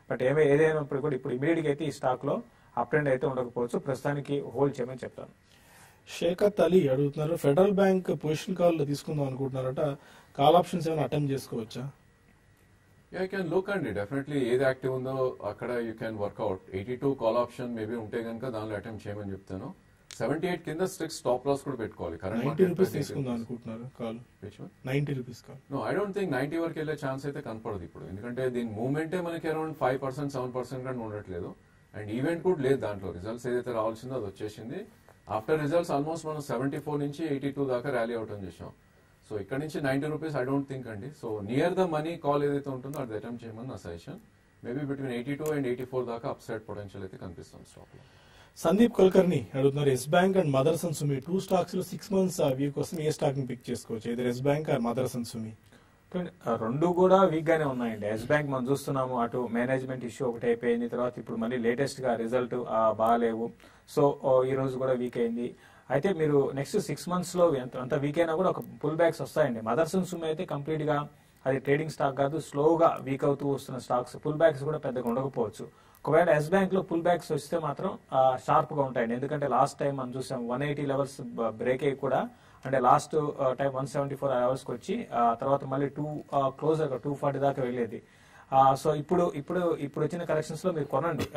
బట్ ఏమే ఏదైనప్పుడు కూడా ఇప్పుడు ఇమీడియట్ అయితే ఈ స్టాక్లో అప్ ట్రెండ్ అయితే ఉండకపోవచ్చు. ప్రస్తుతానికి హోల్డ్ చేయమని చెప్తాను. షేకత్ అలీ అడుగుతున్నారు. ఫెడరల్ బ్యాంక్ పొజిషన్ కాల్ తీసుకుందాం అనుకుంటున్నారట. కాల్ ఆప్షన్స్ ఏమైనా అటెంప్ట్ చేసుకోవచ్చా? యూ కెన్ లుక్ అండి డెఫినెట్లీ ఏది యాక్టివ్ ఉందో అక్కడ you can work out eighty two call option maybe ఉంటే కనుక దానిలో అటెంప్ట్ చేయమని చెప్తాను. సెవెంటీ ఎయిట్ కింద స్ట్రిక్ట్ స్టాప్ లాస్ కూడా పెట్టుకోవాలి. కరెంట్ నైన్టీ రూపీస్ తీసుకుందాం అనుకుంటున్నారు call ninety rupees call no I don't think ninety వరకు వెళ్ళే ఛాన్స్ అయితే కనపడదు ఇప్పుడు. ఎందుకంటే దీని మూవ్మెంటే మనకి around five percent seven percent కంటే ఉండట్లేదు. అండ్ ఈవెంట్ కూడా లేదు దాంట్లో. రిజల్ట్స్ ఏదైతే రావాల్సిందో అది వచ్చేసింది. ఆఫ్టర్ రిజల్ట్స్ ఆల్మోస్ట్ మనం సెవెంటీ ఫోర్ నుంచి ఎయిటీ టూ దాకా ర్యాలీ అవటం చేసాం సో ఇక్కడ నుంచి ninety rupees I don't think అండి. So near the money call ఏదైతే ఉంటుందో అది అటెంప్ట్ చేయమని నా suggestion maybe between eighty two and eighty four దాకా అప్ సైడ్ పొటెన్షియల్ అయితే కనిపిస్తుంది స్టాక్లో. సందీప్ కుల్కర్ని అడుగుతున్నారు Yes Bank and Motherson Sumi two స్టాక్స్లో సిక్స్ మంత్స్ వ్యూ కోసం ఏ స్టాక్ని పిక్ చేసుకోవచ్చు? ఇది Yes Bank or Motherson Sumi రెండు కూడా వీక్ గానే ఉన్నాయండి. ఎస్ బ్యాంక్ మనం చూస్తున్నాము అటు మేనేజ్మెంట్ ఇష్యూ ఒకటి అయిపోయింది తర్వాత ఇప్పుడు మళ్ళీ లేటెస్ట్గా రిజల్ట్ బాగాలేవు. సో ఈ రోజు కూడా వీక్ అయింది. అయితే మీరు నెక్స్ట్ సిక్స్ మంత్స్లో ఎంత అంత వీక్ అయినా కూడా ఒక పుల్ బ్యాక్స్ వస్తాయండి. మదర్సన్ సుమ్ అయితే కంప్లీట్గా అది ట్రేడింగ్ స్టాక్ కాదు స్లోగా వీక్ అవుతూ వస్తున్న స్టాక్స్ పుల్ బ్యాక్స్ కూడా పెద్దగా ఉండకపోవచ్చు. ఒకవేళ ఎస్ బ్యాంక్లో పుల్ బ్యాక్స్ వస్తే మాత్రం షార్ప్గా ఉంటాయండి. ఎందుకంటే లాస్ట్ టైం మనం చూసాం వన్ ఎయిటీ లెవెల్స్ బ్రేక్ అయ్యి కూడా అంటే last time one seventy four అవర్స్కి వచ్చి ఆ తర్వాత మళ్ళీ టూ క్లోజర్గా టూ ఫార్టీ దాకా వెళ్ళేది. సో ఇప్పుడు ఇప్పుడు ఇప్పుడు వచ్చిన కలెక్షన్స్లో మీరు కొనండి.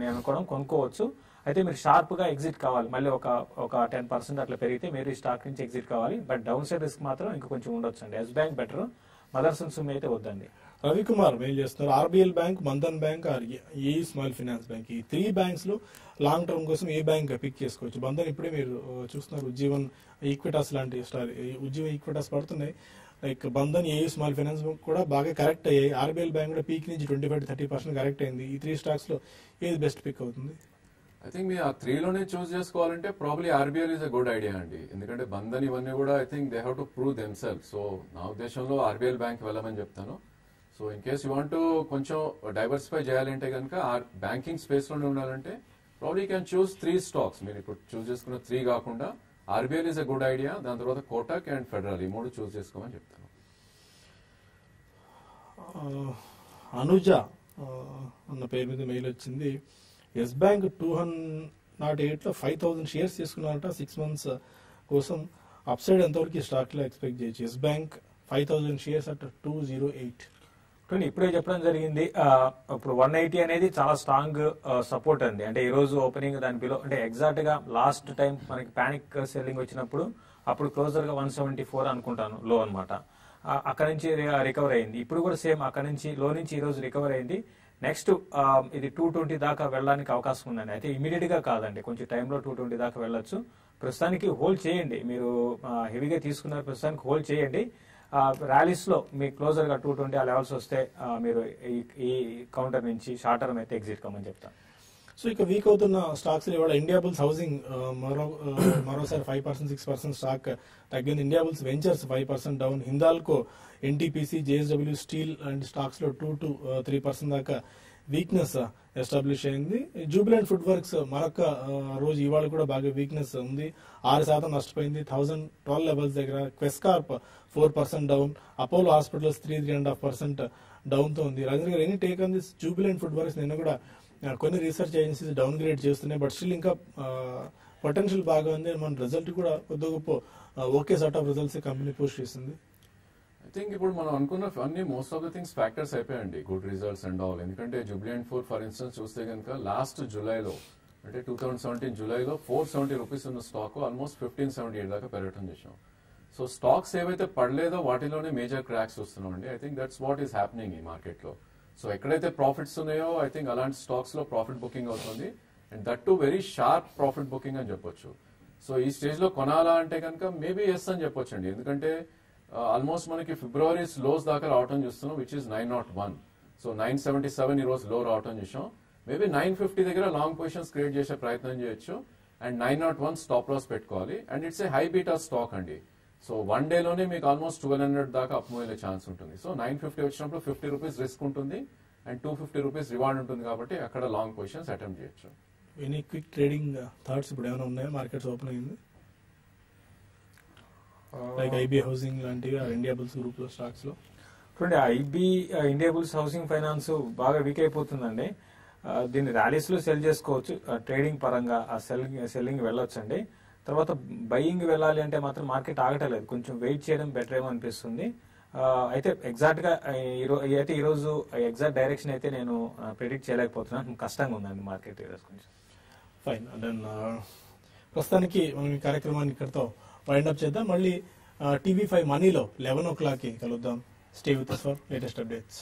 నేను అనుకోవడం కొనుక్కోవచ్చు. అయితే మీరు షార్ప్గా ఎగ్జిట్ కావాలి. మళ్ళీ ఒక ఒక టెన్ పర్సెంట్ అట్లా పెరిగితే మీరు ఈ స్టాక్ నుంచి ఎగ్జిట్ కావాలి. బట్ డౌన్ సైడ్ రిస్క్ మాత్రం ఇంకా కొంచెం ఉండొచ్చు అండి ఎస్ బ్యాంక్ బెటర్. మదర్స్ సుమ్ అయితే వద్దండి. రవికుమార్ మెయిల్ చేస్తున్నారు? RBL Bank Bandhan Bank or A small finance bank. ఈ త్రీ బ్యాంక్స్లో లాంగ్ టర్మ్ కోసం ఏ బ్యాంక్ పిక్ చేసుకోవచ్చు? బంధన్ ఇప్పుడే మీరు చూస్తున్నారు ఉజ్జీవన్ ఈక్విటాస్ లాంటి స్టార్ ఉజ్జీవన్ ఈక్విటాస్ పడుతున్నాయి. Like Bandhan A small finance bank కూడా బాగా కరెక్ట్ అయ్యాయి. ఆర్బిఎల్ బ్యాంక్ కూడా పీక్ నుంచి twenty five thirty percent correct అయింది. ఈ త్రీ స్టాక్స్లో ఏది బెస్ట్ పిక్ అవుతుంది? ఐ థింక్ మీరు ఆ త్రీలోనే చూస్ చేసుకోవాలంటే probably RBL is a good idea అండి. ఎందుకంటే బంధన్ ఇవన్నీ కూడా I think they have to prove themselves so నా ఉద్దేశంలో ఆర్బీఎల్ బ్యాంక్ వెళ్ళమని చెప్తాను. So in case you want కొంచెం డైవర్సిఫై చేయాలంటే కనుక బ్యాంకింగ్ స్పేస్లోనే ఉండాలంటే probably can choose three stocks మీరు ఇప్పుడు చూస్ చేసుకున్న త్రీ కాకుండా RBL is a good idea దాని తర్వాత కోటక్ అండ్ ఫెడరల్ ఈ మూడు చూస్ చేసుకోమని చెప్తాను. Uh, అనుజ uh, అన్న పేరు మీద మెయిల్ వచ్చింది. Yes Bank two hundred nought ఎయిట్లో ఫైవ్ థౌసండ్ షేర్స్ తీసుకున్నారంట. సిక్స్ మంత్స్ కోసం అప్ సైడ్ ఎంతవరకు స్టాక్లో ఎక్స్పెక్ట్ చేయొచ్చు? Yes Bank five thousand shares at two zero eight చూడండి ఇప్పుడే చెప్పడం జరిగింది ఇప్పుడు వన్ ఎయిటీ అనేది చాలా స్ట్రాంగ్ సపోర్ట్ uh, అండి. అంటే ఈ రోజు ఓపెనింగ్ దాని బిలో అంటే ఎగ్జాక్ట్గా లాస్ట్ టైం మనకి ప్యానిక్ సెల్లింగ్ వచ్చినప్పుడు అప్పుడు క్లోజర్గా వన్ సెవెంటీ ఫోర్ అనుకుంటాను లో అనమాట అక్కడ నుంచి రికవర్ అయింది. ఇప్పుడు కూడా సేమ్ అక్కడ నుంచి లో నుంచి ఈ రోజు రికవర్ అయింది. నెక్స్ట్ um, ఇది టూ ట్వంటీ దాకా వెళ్ళడానికి అవకాశం ఉందండి. అయితే ఇమీడియట్గా కాదండి. కొంచెం టైంలో టూ ట్వంటీ దాకా వెళ్ళొచ్చు. ప్రస్తుతానికి హోల్డ్ చేయండి. మీరు హెవీగా తీసుకున్నారు ప్రస్తుతానికి హోల్డ్ చేయండి. ర్యాలీస్లో మీ క్లోజర్గా టూ ట్వంటీ ఆ లెవెల్స్ వస్తే మీరు ఈ- ఈ కౌంటర్ నుంచి షార్టర్ అయితే ఎగ్జిట్ కమ్మని చెప్తాను. సో ఇక వీక్ అవుతున్న స్టాక్స్ ఇవాళ ఇండియాబుల్స్ హౌసింగ్ మరో మరోసారి five percent six percent stock తగ్గింది. Indiabulls ventures five percent down Hindalco NTPC JSW steel and స్టాక్స్లో టూ టు త్రీ పర్సెంట్ దాకా వీక్నెస్ ఎస్టాబ్లిష్ అయింది. జూబిలెంట్ ఫుడ్ వర్క్స్ మరొక రోజు ఇవాళ కూడా బాగా వీక్నెస్ ఉంది. ఆరు శాతం నష్టపోయింది. థౌసండ్ ట్వెల్వ్ లెవెల్స్ దగ్గర Quess Corp four percent down Apollo hospitals three three and half percent డౌన్తో ఉంది. Rajendra garu any take on this Jubilant food works నిన్న కూడా కొన్ని రీసెర్చ్ ఏజెన్సీస్ డౌన్ గ్రేడ్ చేస్తున్నాయి బట్ స్టిల్ ఇంకా పొటెన్షియల్ బాగా ఉంది. మన రిజల్ట్ కూడా కొద్ది గొప్ప okay sort of results company post చేసింది. ఐ థింక్ ఇప్పుడు మనం అనుకున్న అన్ని most of the things factors అయిపోయాయండి. గుడ్ రిజల్ట్స్ అండ్ ఆల్ ఎందుకంటే జూబ్లియంట్ ఫోర్ ఫర్ ఇన్స్టెన్స్ చూస్తే కనుక లాస్ట్ జూలైలో అంటే టూ థౌసండ్ సెవెంటీన్ జూలైలో ఫోర్ సెవెంటీ రూపీస్ ఉన్న stock almost fifteen seventy eight దాకా పెరగటం చేసాం సో స్టాక్స్ ఏవైతే పడలేదో వాటిలోనే major cracks వస్తున్నామండి. I think that's what is happening ఈ మార్కెట్లో సో ఎక్కడైతే ప్రాఫిట్స్ ఉన్నాయో ఐ థింక్ అలాంటి స్టాక్స్లో ప్రాఫిట్ బుకింగ్ అవుతుంది. And that to very sharp profit booking అని చెప్పొచ్చు. సో ఈ స్టేజ్లో కొనాలా అంటే కనుక మేబీ ఎస్ అని చెప్పొచ్చు అండి ఎందుకంటే uh, ఆల్మోస్ట్ మనకి ఫిబ్రవరి లోస్ దాకా రావటం చూస్తున్నాం which is nine nought one so nine seventy seven ఈ రోజు లో రావటం చూసాం. మేబీ నైన్ ఫిఫ్టీ దగ్గర లాంగ్ పొజిషన్స్ క్రియేట్ చేసే ప్రయత్నం చేయొచ్చు. And nine nought one stop loss పెట్టుకోవాలి. And it's a high beta stock అండి. సో వన్లోనే మీకు ఆల్మోస్ట్ ట్వెల్వ్ హండ్రెడ్ దాకా అప్ అయ్యే ఛాన్స్ ఉంటుంది. సో నైన్ ఫిఫ్టీ వచ్చినప్పుడు ఫిఫ్టీ రూపీస్ రిస్క్ ఉంటుంది and two fifty rupees reward ఉంటుంది కాబట్టి అక్కడ లాంగ్ పొజిషన్స్ అటెంప్ట్ చేయొచ్చు. ఎనీ క్విక్ ట్రేడింగ్ థాట్స్ ఇప్పుడు ఏమైనా ఉన్నాయా? మార్కెట్స్ ఓపెన్ అయింది. లైక్ ఐబీ హౌసింగ్ లాంటివి ఇండియా బుల్స్ గ్రూప్లో స్టాక్స్లో. చూడండి ఐబీ ఇండియాబుల్స్ హౌసింగ్ ఫైనాన్స్ బాగా వీక్ అయిపోతుందండి. ఆ, దీన్ని ర్యాలీస్లో సెల్ చేసుకోవచ్చు. ట్రేడింగ్ పరంగా ఆ సెల్లింగ్ సెల్లింగ్ వెళ్ళొచ్చండి. తర్వాత బయింగ్ వెళ్ళాలి అంటే మాత్రం మార్కెట్ ఆగటలేదు. కొంచెం వెయిట్ చేయడం బెటర్ ఏమో అనిపిస్తుంది. అయితే ఎగ్జాక్ట్గా ఈరోజు అయితే ఈరోజు ఎగ్జాక్ట్ డైరెక్షన్ అయితే నేను ప్రిడిక్ట్ చేయలేకపోతున్నాను. కష్టంగా ఉందండి మార్కెట్ ఈరోజు కొంచెం. ఫైన్ దెన్ ప్రస్తుతానికి మనం ఈ కార్యక్రమాన్ని ఇక్కడతో వైండ్ అప్ చేద్దాం. మళ్ళీ టీవీ ఫైవ్ మనీలో లెవెన్ ఓ క్లాక్కి కలుద్దాం. Stay with for latest updates